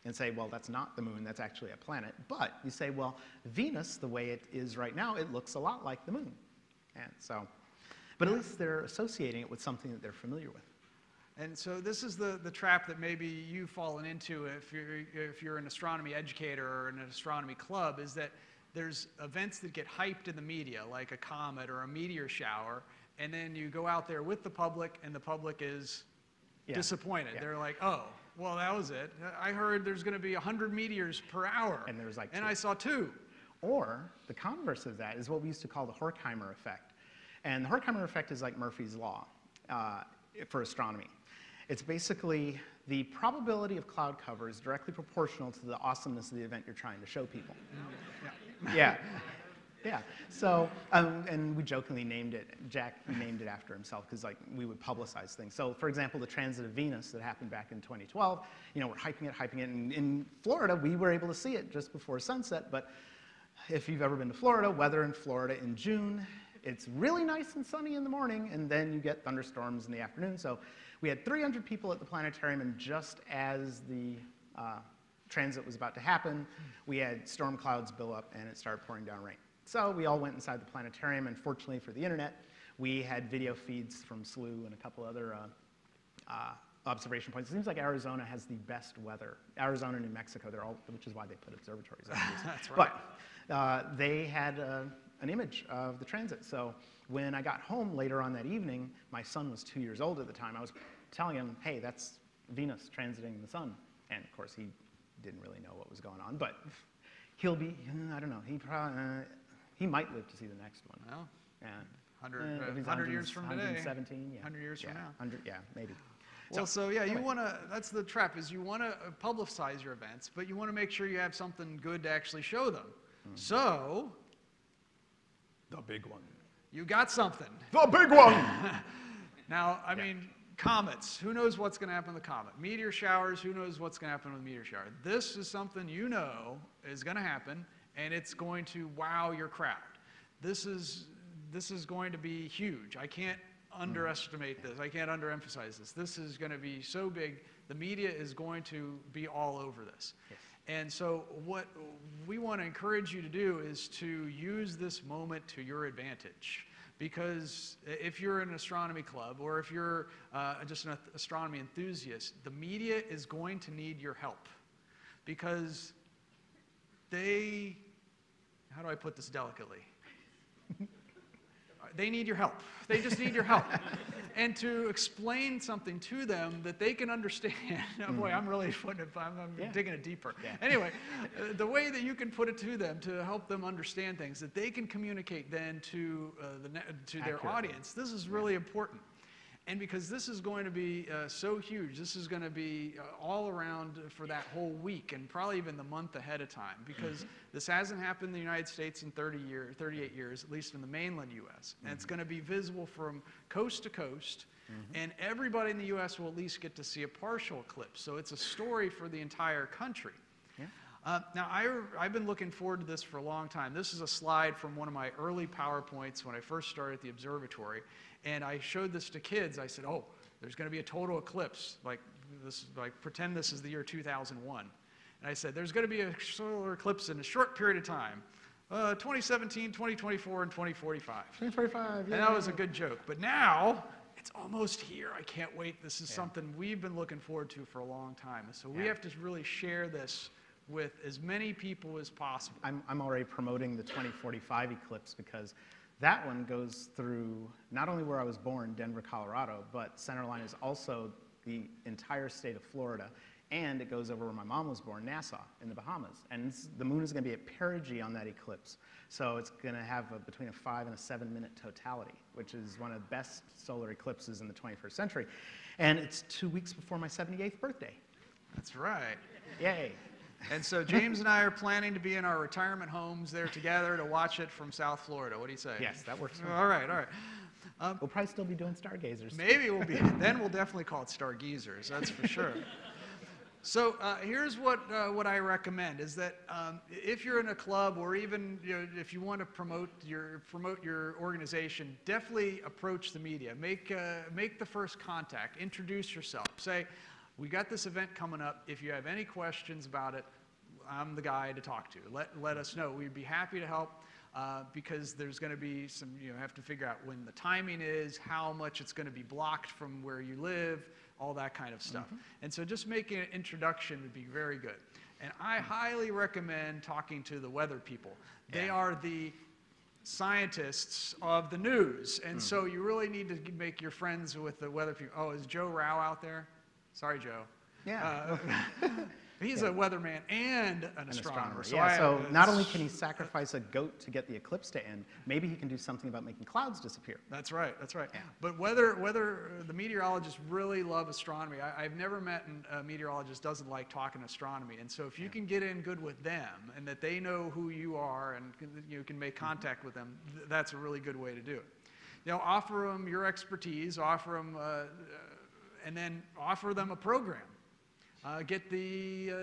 and say, "Well, that's not the moon. That's actually a planet." But you say, "Well, Venus, the way it is right now, it looks a lot like the moon," and so. But at least they're associating it with something that they're familiar with. And so this is the, the trap that maybe you've fallen into if you're, if you're an astronomy educator or in an astronomy club is that there's events that get hyped in the media, like a comet or a meteor shower, and then you go out there with the public and the public is Yeah. disappointed. Yeah. They're like, oh, well, that was it. I heard there's going to be 100 meteors per hour. And there was like And two. I saw two. Or the converse of that is what we used to call the Horkheimer effect. And the Horkheimer effect is like Murphy's Law uh, for astronomy. It's basically the probability of cloud cover is directly proportional to the awesomeness of the event you're trying to show people. Yeah. Yeah. So, um, and we jokingly named it, Jack named it after himself because like we would publicize things. So, for example, the transit of Venus that happened back in 2012, you know, we're hyping it, hyping it. And in Florida, we were able to see it just before sunset. But if you've ever been to Florida, weather in Florida in June, it's really nice and sunny in the morning, and then you get thunderstorms in the afternoon. So we had 300 people at the planetarium, and just as the uh, transit was about to happen, we had storm clouds build up, and it started pouring down rain. So we all went inside the planetarium, and fortunately for the internet, we had video feeds from Slooh and a couple other uh, uh, observation points. It seems like Arizona has the best weather. Arizona and New Mexico, they're all, which is why they put observatories. That's right. But uh, they had uh, an image of the transit. So when I got home later on that evening, my son was two years old at the time. I was telling him, "Hey, that's Venus transiting the sun," and of course he didn't really know what was going on. But he'll be, I don't know, he probably, uh, he might live to see the next one. Well, Yeah. 100, Eh, uh, if 100 years from today. 117, yeah. 100 years from now. 100, yeah, maybe. Well, so yeah, you want to, that's the trap, is you want to publicize your events, but you want to make sure you have something good to actually show them. Hmm. So, The big one. you got something. The big one! Now, I mean, comets, who knows what's going to happen with the comet? Meteor showers, who knows what's going to happen with a meteor shower? This is something you know is going to happen, and it's going to wow your crowd. This is, this is going to be huge. I can't underestimate this. I can't underemphasize this. This is going to be so big. The media is going to be all over this. And so, what we want to encourage you to do is to use this moment to your advantage. Because if you're an astronomy club or if you're uh, just an astronomy enthusiast, the media is going to need your help. Because they, how do I put this delicately? they need your help. They just need your help. and to explain something to them that they can understand. oh boy, I'm really putting it, I'm, I'm Yeah. digging it deeper. Yeah. Anyway, uh, the way that you can put it to them to help them understand things that they can communicate then to, uh, the, ne- to their audience, this is really important. And because this is going to be uh, so huge, this is going to be uh, all around for that whole week and probably even the month ahead of time because this hasn't happened in the United States in 30 years, 38 years, at least in the mainland U.S. And it's going to be visible from coast to coast, and everybody in the U.S. will at least get to see a partial eclipse. So it's a story for the entire country. Uh, now, I, I've been looking forward to this for a long time. This is a slide from one of my early PowerPoints when I first started at the observatory. And I showed this to kids. I said, oh, there's going to be a total eclipse. Like, this, like, pretend this is the year 2001. And I said, there's going to be a solar eclipse in a short period of time, uh, 2017, 2024, and 2045. 2045, yeah. And that was a good joke. But now, it's almost here. I can't wait. This is something we've been looking forward to for a long time. So we Yeah. have to really share this with as many people as possible. I'm, I'm already promoting the 2045 eclipse because that one goes through not only where I was born, Denver, Colorado, but Centerline is also the entire state of Florida, and it goes over where my mom was born, Nassau, in the Bahamas. And the moon is going to be at perigee on that eclipse. So it's going to have a, between a five and a seven minute totality, which is one of the best solar eclipses in the 21st century. And it's two weeks before my 78th birthday. That's right. Yay. And so James and I are planning to be in our retirement homes there together to watch it from South Florida. What do you say? Yes, that works. All right, all right. We'll probably still be doing stargazers. Maybe we'll be, then we'll definitely call it Stargazers, that's for sure. So uh, here's what, uh, what I recommend is that um, if you're in a club or even you know, if you want to promote your, promote your organization, definitely approach the media. Make, uh, make the first contact. Introduce yourself. Say, we got this event coming up. If you have any questions about it, I'm the guy to talk to. Let, let us know. We'd be happy to help uh, because there's going to be some, you know, have to figure out when the timing is, how much it's going to be blocked from where you live, all that kind of stuff. And so just making an introduction would be very good. And I highly recommend talking to the weather people. They are the scientists of the news. And so you really need to make your friends with the weather people. Oh, is Joe Rao out there? Sorry, Joe. Yeah. Uh, he's a weatherman and an an astronomer. astronomer. So yeah, I- so not only can he sacrifice a goat to get the eclipse to end, maybe he can do something about making clouds disappear. That's right. That's right. But whether whether the meteorologists really love astronomy, I, I've never met an- a meteorologist doesn't like talking astronomy. And so if you can get in good with them and that they know who you are and can, you can make contact with them, th- that's a really good way to do it. You know, offer them your expertise, offer them, uh, and then offer them a program. Uh, get the, uh,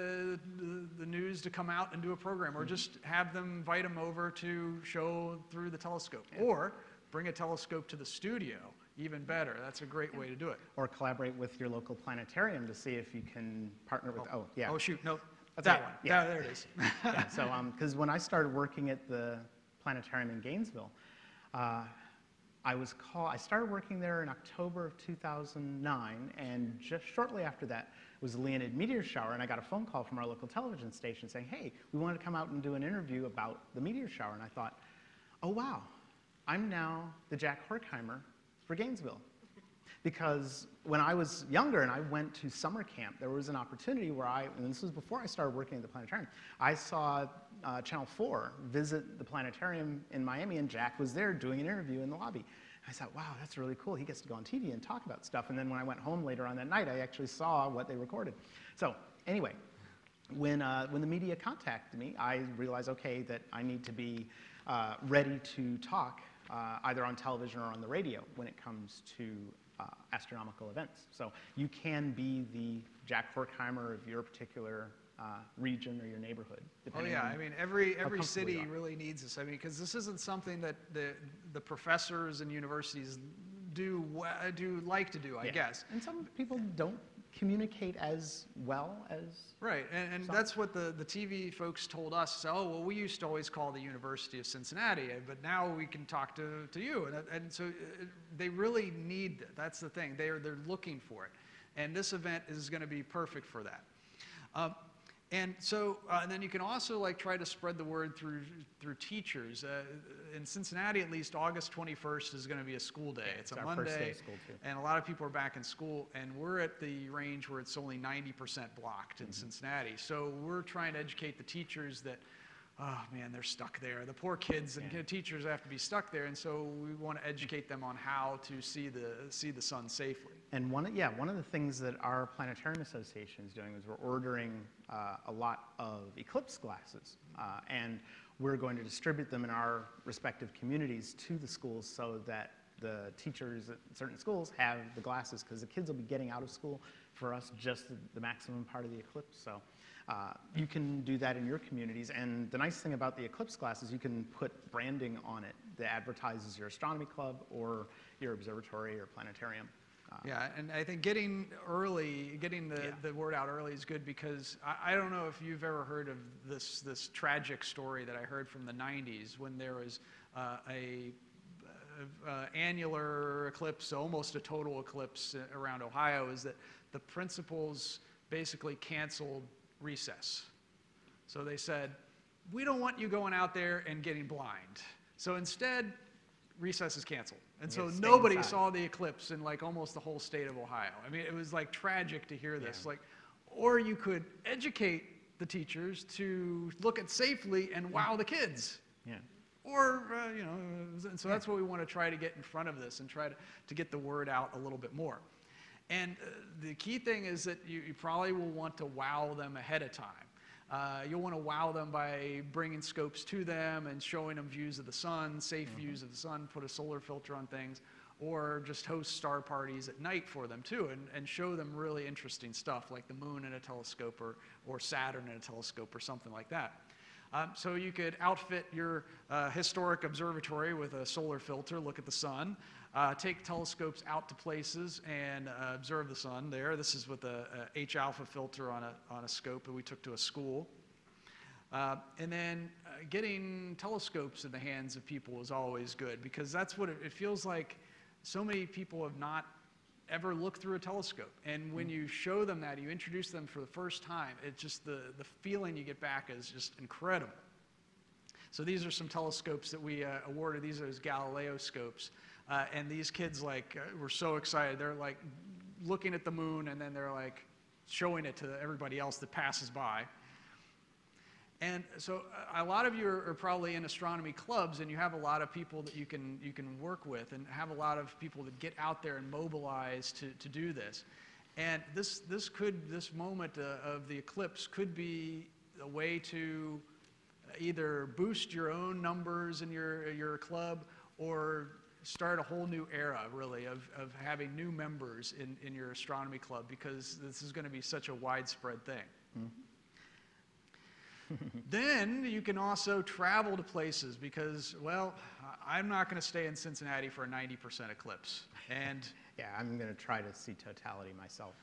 the, the news to come out and do a program, or just have them invite them over to show through the telescope, or bring a telescope to the studio. Even better. That's a great way to do it. Or collaborate with your local planetarium to see if you can partner with, oh, yeah. Oh shoot, no, That's that one. Yeah. Yeah, there it is. yeah, so, because when I started working at the planetarium in Gainesville, uh, I was called, I started working there in October of 2009, and just shortly after that was the Leonid meteor shower, and I got a phone call from our local television station saying, hey, we want to come out and do an interview about the meteor shower, and I thought, oh wow, I'm now the Jack Horkheimer for Gainesville. Because when I was younger and I went to summer camp, there was an opportunity where I, and this was before I started working at the planetarium, I saw uh, Channel 4 visit the planetarium in Miami, and Jack was there doing an interview in the lobby. I thought, wow, that's really cool. He gets to go on TV and talk about stuff. And then when I went home later on that night, I actually saw what they recorded. So, anyway, when, uh, when the media contacted me, I realized, okay, that I need to be uh, ready to talk uh, either on television or on the radio when it comes to uh, astronomical events. So you can be the Jack Horkheimer of your particular uh, region or your neighborhood. Oh yeah, on- I mean every every city really needs this. I mean because this isn't something that the the professors and universities do do like to do, I Yeah. guess. And some people don't communicate as well as Right, and, and that's what the, the TV folks told us. So, oh, well, we used to always call the University of Cincinnati, but now we can talk to, to you. And, and so uh, they really need that. That's the thing. They're, they're looking for it. And this event is going to be perfect for that. Um, and so, uh, and then you can also like try to spread the word through through teachers. Uh, in Cincinnati, at least, August 21st is going to be a school day. it's, it's a our first day Monday, of school, too. and a lot of people are back in school. And we're at the range where it's only 90% blocked in Mm-hmm. Cincinnati. So we're trying to educate the teachers that, oh man, they're stuck there. The poor kids and Yeah. teachers have to be stuck there. And so we want to educate them on how to see the see the sun safely. And one, yeah, one of the things that our planetarium association is doing is we're ordering uh, a lot of eclipse glasses, uh, and we're going to distribute them in our respective communities to the schools so that the teachers at certain schools have the glasses because the kids will be getting out of school for us just the, maximum part of the eclipse. So uh, you can do that in your communities. And the nice thing about the eclipse glasses, you can put branding on it that advertises your astronomy club or your observatory or planetarium. Yeah, and I think getting early, getting the, Yeah. the word out early is good because I, I don't know if you've ever heard of this, this tragic story that I heard from the 90s when there was uh, a uh, uh, annular eclipse, almost a total eclipse around Ohio, is that the principals basically canceled recess. So they said, we don't want you going out there and getting blind. So instead, recess is canceled. And so nobody inside. saw the eclipse in like almost the whole state of Ohio. I mean, it was like tragic to hear this. Yeah. Like, or you could educate the teachers to look at safely and wow the kids. Yeah. Or, uh, you know, and so that's what we want to try to get in front of this and try to, to get the word out a little bit more. And uh, the key thing is that you, you probably will want to wow them ahead of time. Uh, you'll want to wow them by bringing scopes to them and showing them views of the sun, safe views of the sun, put a solar filter on things, or just host star parties at night for them too and, and show them really interesting stuff like the moon in a telescope or, or Saturn in a telescope or something like that. Um, so you could outfit your uh, historic observatory with a solar filter, look at the sun, uh, take telescopes out to places and uh, observe the sun there. This is with a, a H alpha filter on a, on a scope that we took to a school. Uh, and then uh, getting telescopes in the hands of people is always good because that's what it, it feels like so many people have not ever looked through a telescope. And when you show them that, you introduce them for the first time, it's just the, the feeling you get back is just incredible. So these are some telescopes that we uh, awarded. These are those Galileo scopes. Uh, and these kids like uh, were so excited. They're like looking at the moon and then they're like showing it to everybody else that passes by. And so uh, a lot of you are, probably in astronomy clubs and you have a lot of people that you can, you can work with and have a lot of people that get out there and mobilize to, to do this. And this, this could, this moment uh, of the eclipse could be a way to either boost your own numbers in your, your club or start a whole new era, really, of, of having new members in, in your astronomy club because this is going to be such a widespread thing. Hmm. then you can also travel to places because, well, I'm not going to stay in Cincinnati for a 90% eclipse. And Yeah, I'm going to try to see totality myself.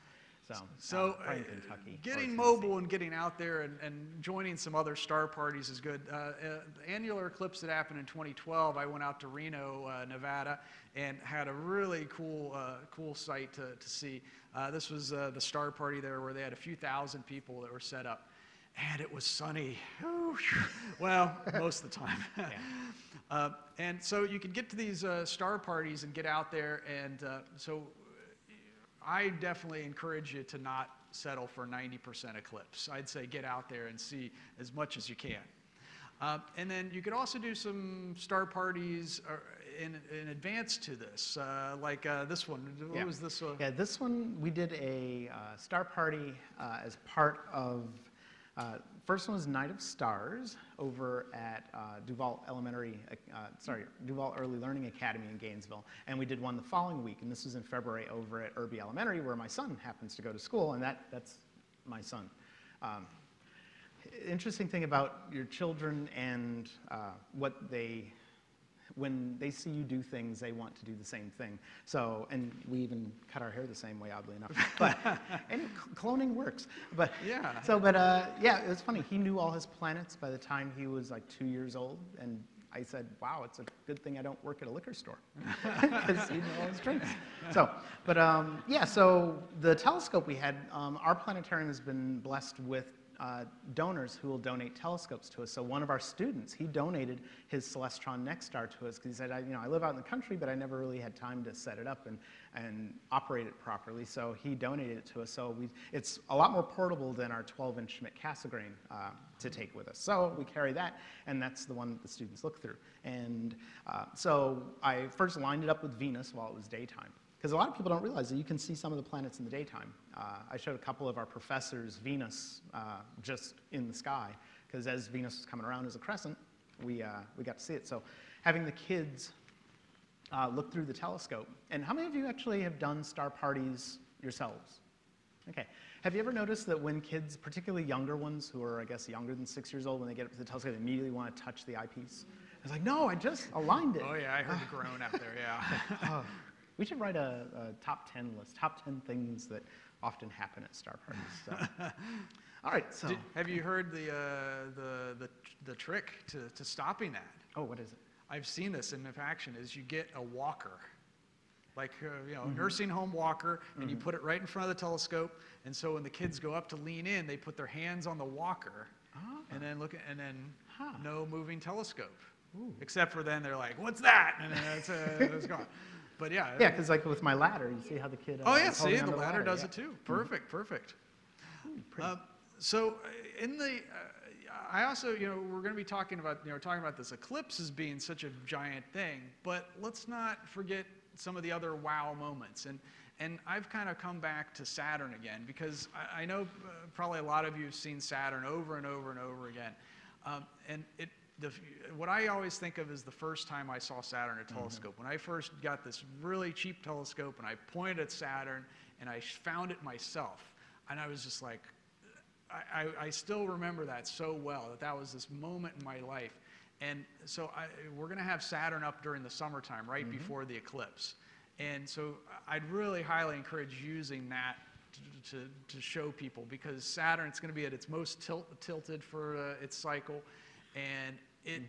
So, so uh, probably uh, getting mobile and getting out there and, and joining some other star parties is good. Uh, uh, the annular eclipse that happened in 2012, I went out to Reno, uh, Nevada, and had a really cool, uh, cool sight to, to see. Uh, this was uh, the star party there where they had a few thousand people that were set up. And it was sunny. Well, most of the time. Uh, and so you can get to these uh, star parties and get out there. And uh, so I definitely encourage you to not settle for 90% eclipse. I'd say get out there and see as much as you can. Uh, and then you could also do some star parties uh, in, in advance to this, uh, like uh, this one. What Yeah. was this one? Yeah, this one we did a uh, star party uh, as part of. First one was Night of Stars over at uh, Duval Elementary, uh, sorry, Duval Early Learning Academy in Gainesville, and we did one the following week, and this was in February over at Irby Elementary, where my son happens to go to school, and that that's my son. Um, interesting thing about your children and uh, what they when they see you do things they want to do the same thing. So and we even cut our hair the same way oddly enough. But and cloning works. But Yeah. so but uh, yeah it was funny. He knew all his planets by the time he was like two years old. And I said, wow, it's a good thing I don't work at a liquor store. Because you know all his drinks. So, but um, yeah, so the telescope we had, um, our planetarium has been blessed with uh, donors who will donate telescopes to us. So one of our students, he donated his Celestron Nexstar to us because he said, I, you know, I live out in the country, but I never really had time to set it up and, and operate it properly. So he donated it to us. So we, it's a lot more portable than our 12-inch Schmidt Cassegrain uh, to take with us. So we carry that, and that's the one that the students look through. And uh, so I first lined it up with Venus while it was daytime. Because a lot of people don't realize that you can see some of the planets in the daytime. Uh, I showed a couple of our professors Venus uh, just in the sky, because as Venus was coming around as a crescent, we, uh, we got to see it. So having the kids uh, look through the telescope, and how many of you actually have done star parties yourselves? Okay. Have you ever noticed that when kids, particularly younger ones who are, I guess, younger than six years old, when they get up to the telescope, they immediately want to touch the eyepiece? It's like, no, I just aligned it. Oh, yeah, I heard the groan out there, yeah. We should write a, a top 10 list, top 10 things that often happen at star parties. So. All right, so, Did- have you heard the, uh, the, the, the trick to, to stopping that? oh, what is it? I've seen this in action is you get a walker, like, uh, you know, nursing home walker, and you put it right in front of the telescope. And so when the kids go up to lean in, they put their hands on the walker and then look at, and then Huh. no moving telescope. Except for then they're like, what's that? And then it's, uh, it's gone. But yeah. Yeah, because like with my ladder, you see how the kid. Oh uh, yeah, is holding see, the onto ladder does yeah. it too. Perfect, perfect. Uh, so uh, in the, uh, I also, you know, we're going to be talking about, you know, talking about this eclipse as being such a giant thing, but let's not forget some of the other wow moments. And and I've kind of come back to Saturn again because I, I know uh, probably a lot of you have seen Saturn over and over and over again, um, and it. The, what I always think of is the first time I saw Saturn at a telescope. When I first got this really cheap telescope and I pointed at Saturn and I found it myself, and I was just like, I, I, I still remember that so well that that was this moment in my life. And so I, we're going to have Saturn up during the summertime, right before the eclipse. And so I'd really highly encourage using that to, to, to show people because Saturn, it's going to be at its most tilt, tilted for uh, its cycle. And it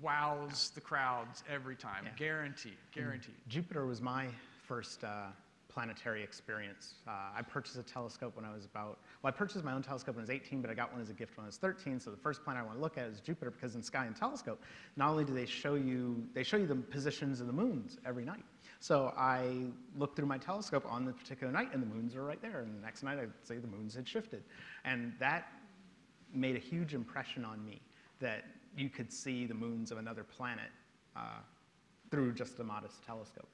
wows the crowds every time. Yeah. Guaranteed, guaranteed. Jupiter was my first uh, planetary experience. Uh, I purchased a telescope when I was about, well, I purchased my own telescope when I was 18, but I got one as a gift when I was 13. So the first planet I want to look at is Jupiter because in Sky and Telescope, not only do they show you, they show you the positions of the moons every night. So I looked through my telescope on the particular night, and the moons were right there. And the next night, I'd say the moons had shifted, and that made a huge impression on me that you could see the moons of another planet uh, through just a modest telescope.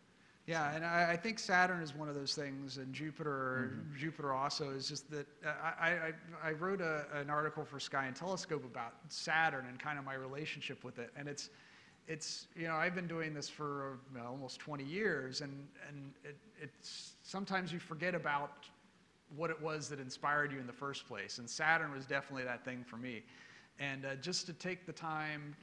Yeah, and I, I think Saturn is one of those things, and Jupiter, Jupiter also is just that. Uh, I, I, I wrote a, an article for Sky and Telescope about Saturn and kind of my relationship with it, and it's, it's you know I've been doing this for uh, almost 20 years, and and it, it's sometimes you forget about what it was that inspired you in the first place, and Saturn was definitely that thing for me, and uh, just to take the time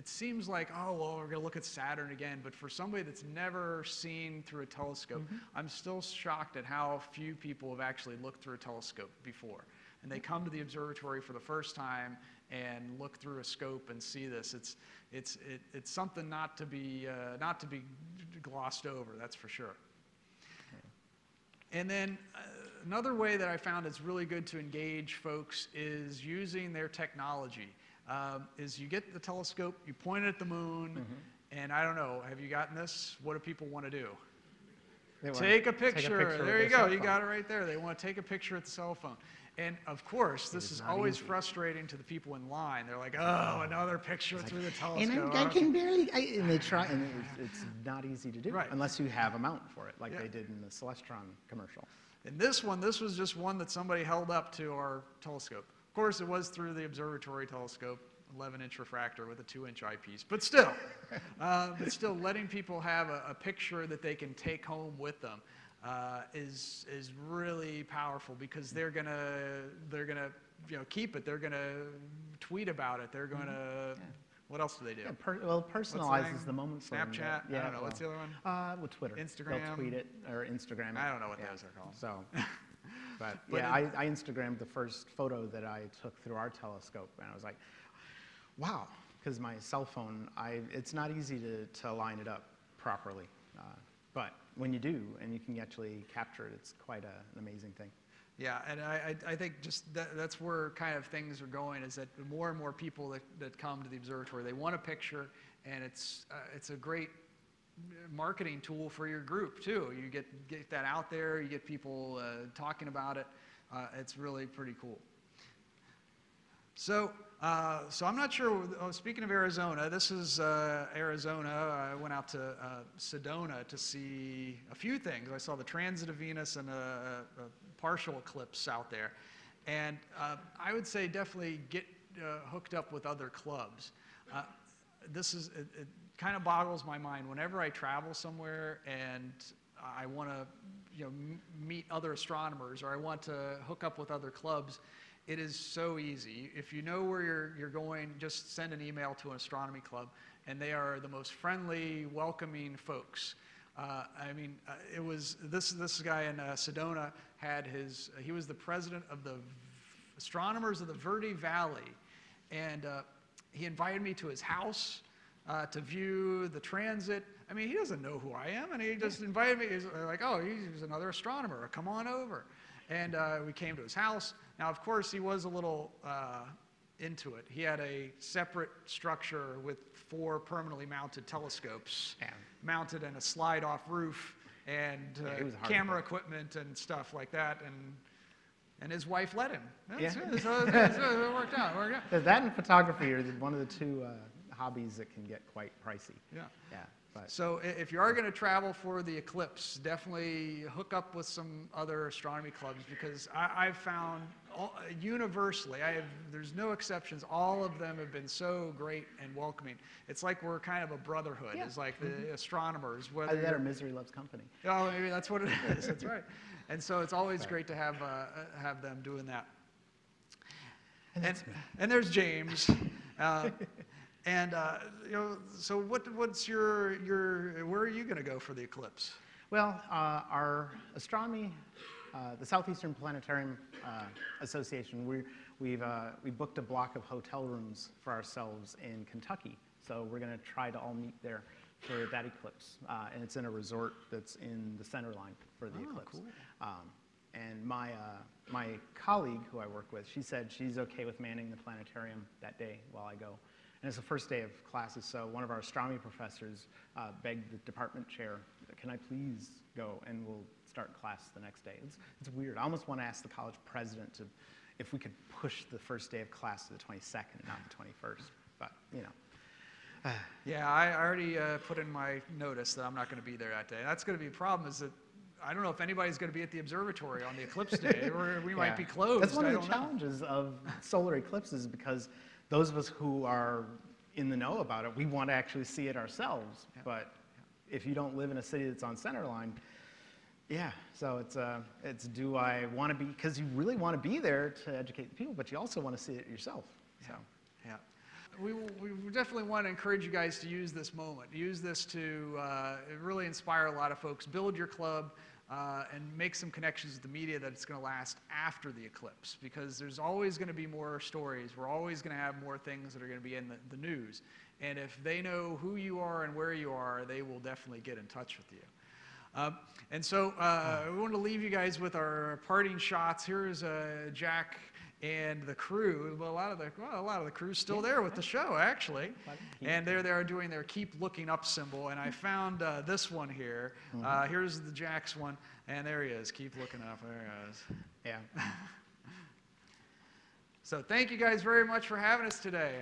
it seems like, oh, well, we're going to look at Saturn again. But for somebody that's never seen through a telescope, I'm still shocked at how few people have actually looked through a telescope before. And they come to the observatory for the first time and look through a scope and see this. It's, it's, it, it's something not to, be, uh, not to be glossed over, that's for sure. And then uh, another way that I found is really good to engage folks is using their technology. Um, is you get the telescope, you point it at the moon, and I don't know, have you gotten this? What do people want to do? They wanna Take a picture. picture there you go. You got it right there. They want to take a picture at the cell phone. And of course, this is is, always easy. frustrating to the people in line. They're like, oh, another picture through the And telescope. I, I can barely, I, and they try, and it's, it's not easy to do Right. unless you have a mount for it, like Yeah. they did in the Celestron commercial. And this one, this was just one that somebody held up to our telescope. Of course, it was through the observatory telescope, 11 inch refractor with a 2 inch eyepiece, but still, uh, but still letting people have a, a picture that they can take home with them uh, is, is really powerful because they're going to they're gonna, you know, keep it, they're going to tweet about it, they're going to, what else do they do? Yeah, per, well, personalizes the moment. for them, Snapchat? but- I don't know. What's the other one? Uh, with Twitter. Instagram? They'll tweet it or Instagram it. I don't know what yeah. those are called. So, but, But yeah, I, I Instagrammed the first photo that I took through our telescope, and I was like, wow, because my cell phone, I, it's not easy to, to line it up properly. Uh, but when you do, and you can actually capture it, it's quite a, an amazing thing. Yeah, and I, I think just that, that's where kind of things are going is that more and more people that, that come to the observatory, they want a picture, and it's, uh, it's a great marketing tool for your group too. You get, get that out there, you get people uh, talking about it. Uh, it's really pretty cool. So, uh, so I'm not sure. Oh, speaking of Arizona, this is uh, Arizona. I went out to uh, Sedona to see a few things. I saw the transit of Venus and a, a partial eclipse out there, and uh, I would say definitely get uh, hooked up with other clubs. Uh, this is it, it kind of boggles my mind whenever I travel somewhere and I want to, you know, meet other astronomers or I want to hook up with other clubs. It is so easy. If you know where you're, you're going, just send an email to an astronomy club, and they are the most friendly, welcoming folks. Uh, I mean, uh, it was this this guy in uh, Sedona had his. he was the president of the astronomers of the Verde Valley, and uh, he invited me to his house uh, to view the transit. I mean, he doesn't know who I am, and he just invited me. He's like, "Oh, he's another astronomer. Come on over." And uh, we came to his house. Now, of course, he was a little uh, into it. He had a separate structure with four permanently mounted telescopes Yeah. mounted in a slide-off roof and uh, Yeah, it was hard to camera equipment and stuff like that. And and his wife let him. That's Yeah. it. So, it- so it worked out. It worked out. So That and photography are one of the two uh, hobbies that can get quite pricey. Yeah. Yeah, but So if you are going to travel for the eclipse, definitely hook up with some other astronomy clubs because I, I've found all, universally, I have, there's no exceptions. All of them have been so great and welcoming. It's like we're kind of a brotherhood. Yeah. It's like the astronomers. Whether either that or you're- misery loves company. Oh, maybe that's what it is. That's right. And so it's always great to have, uh, have them doing that. And, and, there's James. Uh, and, uh, you know, so what, what's your, your, where are you going to go for the eclipse? Well, uh, our astronomy, uh, the Southeastern Planetarium uh, Association, we, we've uh, we booked a block of hotel rooms for ourselves in Kentucky. So we're going to try to all meet there for that eclipse. Uh, and it's in a resort that's in the center line for the Oh, eclipse. cool. Um, and my, uh, my colleague who I work with, she said she's okay with manning the planetarium that day while I go. And it's the first day of classes, so one of our astronomy professors uh, begged the department chair, can I please go and we'll start class the next day. It's, it's weird. I almost want to ask the college president to, if we could push the first day of class to the 22nd, not the 21st. But, you know, Yeah, I already uh, put in my notice that I'm not going to be there that day. That's going to be a problem is that I don't know if anybody's going to be at the observatory on the eclipse day, or we might be closed. That's one of the don't know. challenges of solar eclipses because those of us who are in the know about it, we want to actually see it ourselves. But if you don't live in a city that's on center line, yeah, so it's, uh, it's do I want to be, because you really want to be there to educate the people, but you also want to see it yourself. So. Yeah. We, we definitely want to encourage you guys to use this moment. Use this to uh, really inspire a lot of folks. Build your club uh, and make some connections with the media that it's going to last after the eclipse because there's always going to be more stories. We're always going to have more things that are going to be in the, the news. And if they know who you are and where you are, they will definitely get in touch with you. Uh, and so uh, we want to leave you guys with our parting shots. Here's uh, Jack and the crew. Well, a lot of the well, a lot of the crew's still there with the show actually, and there they're there doing their keep looking up symbol. And I found uh, this one here. Uh, here's the Jack's one, and there he is. Keep looking up. There he is. Yeah. So thank you guys very much for having us today.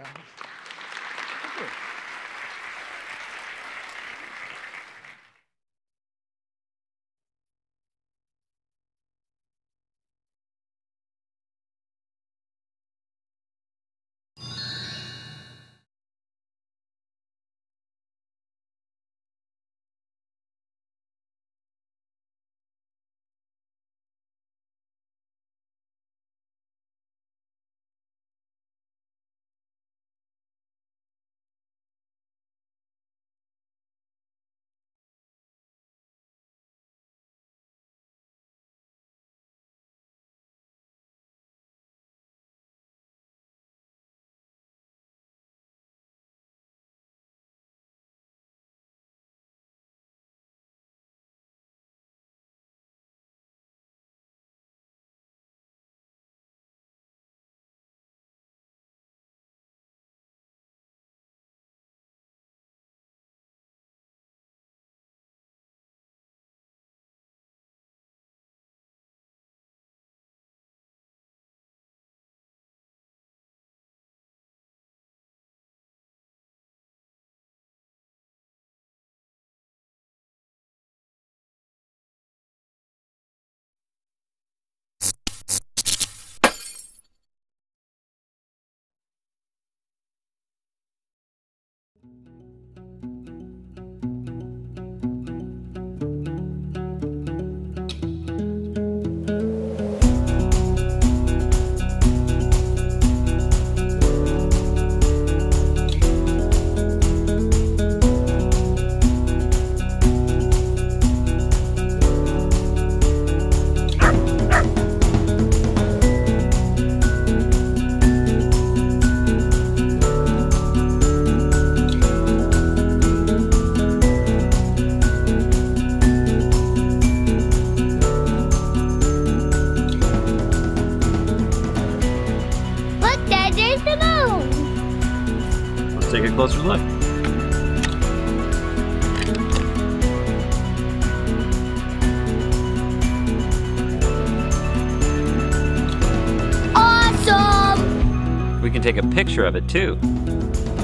Picture of it too.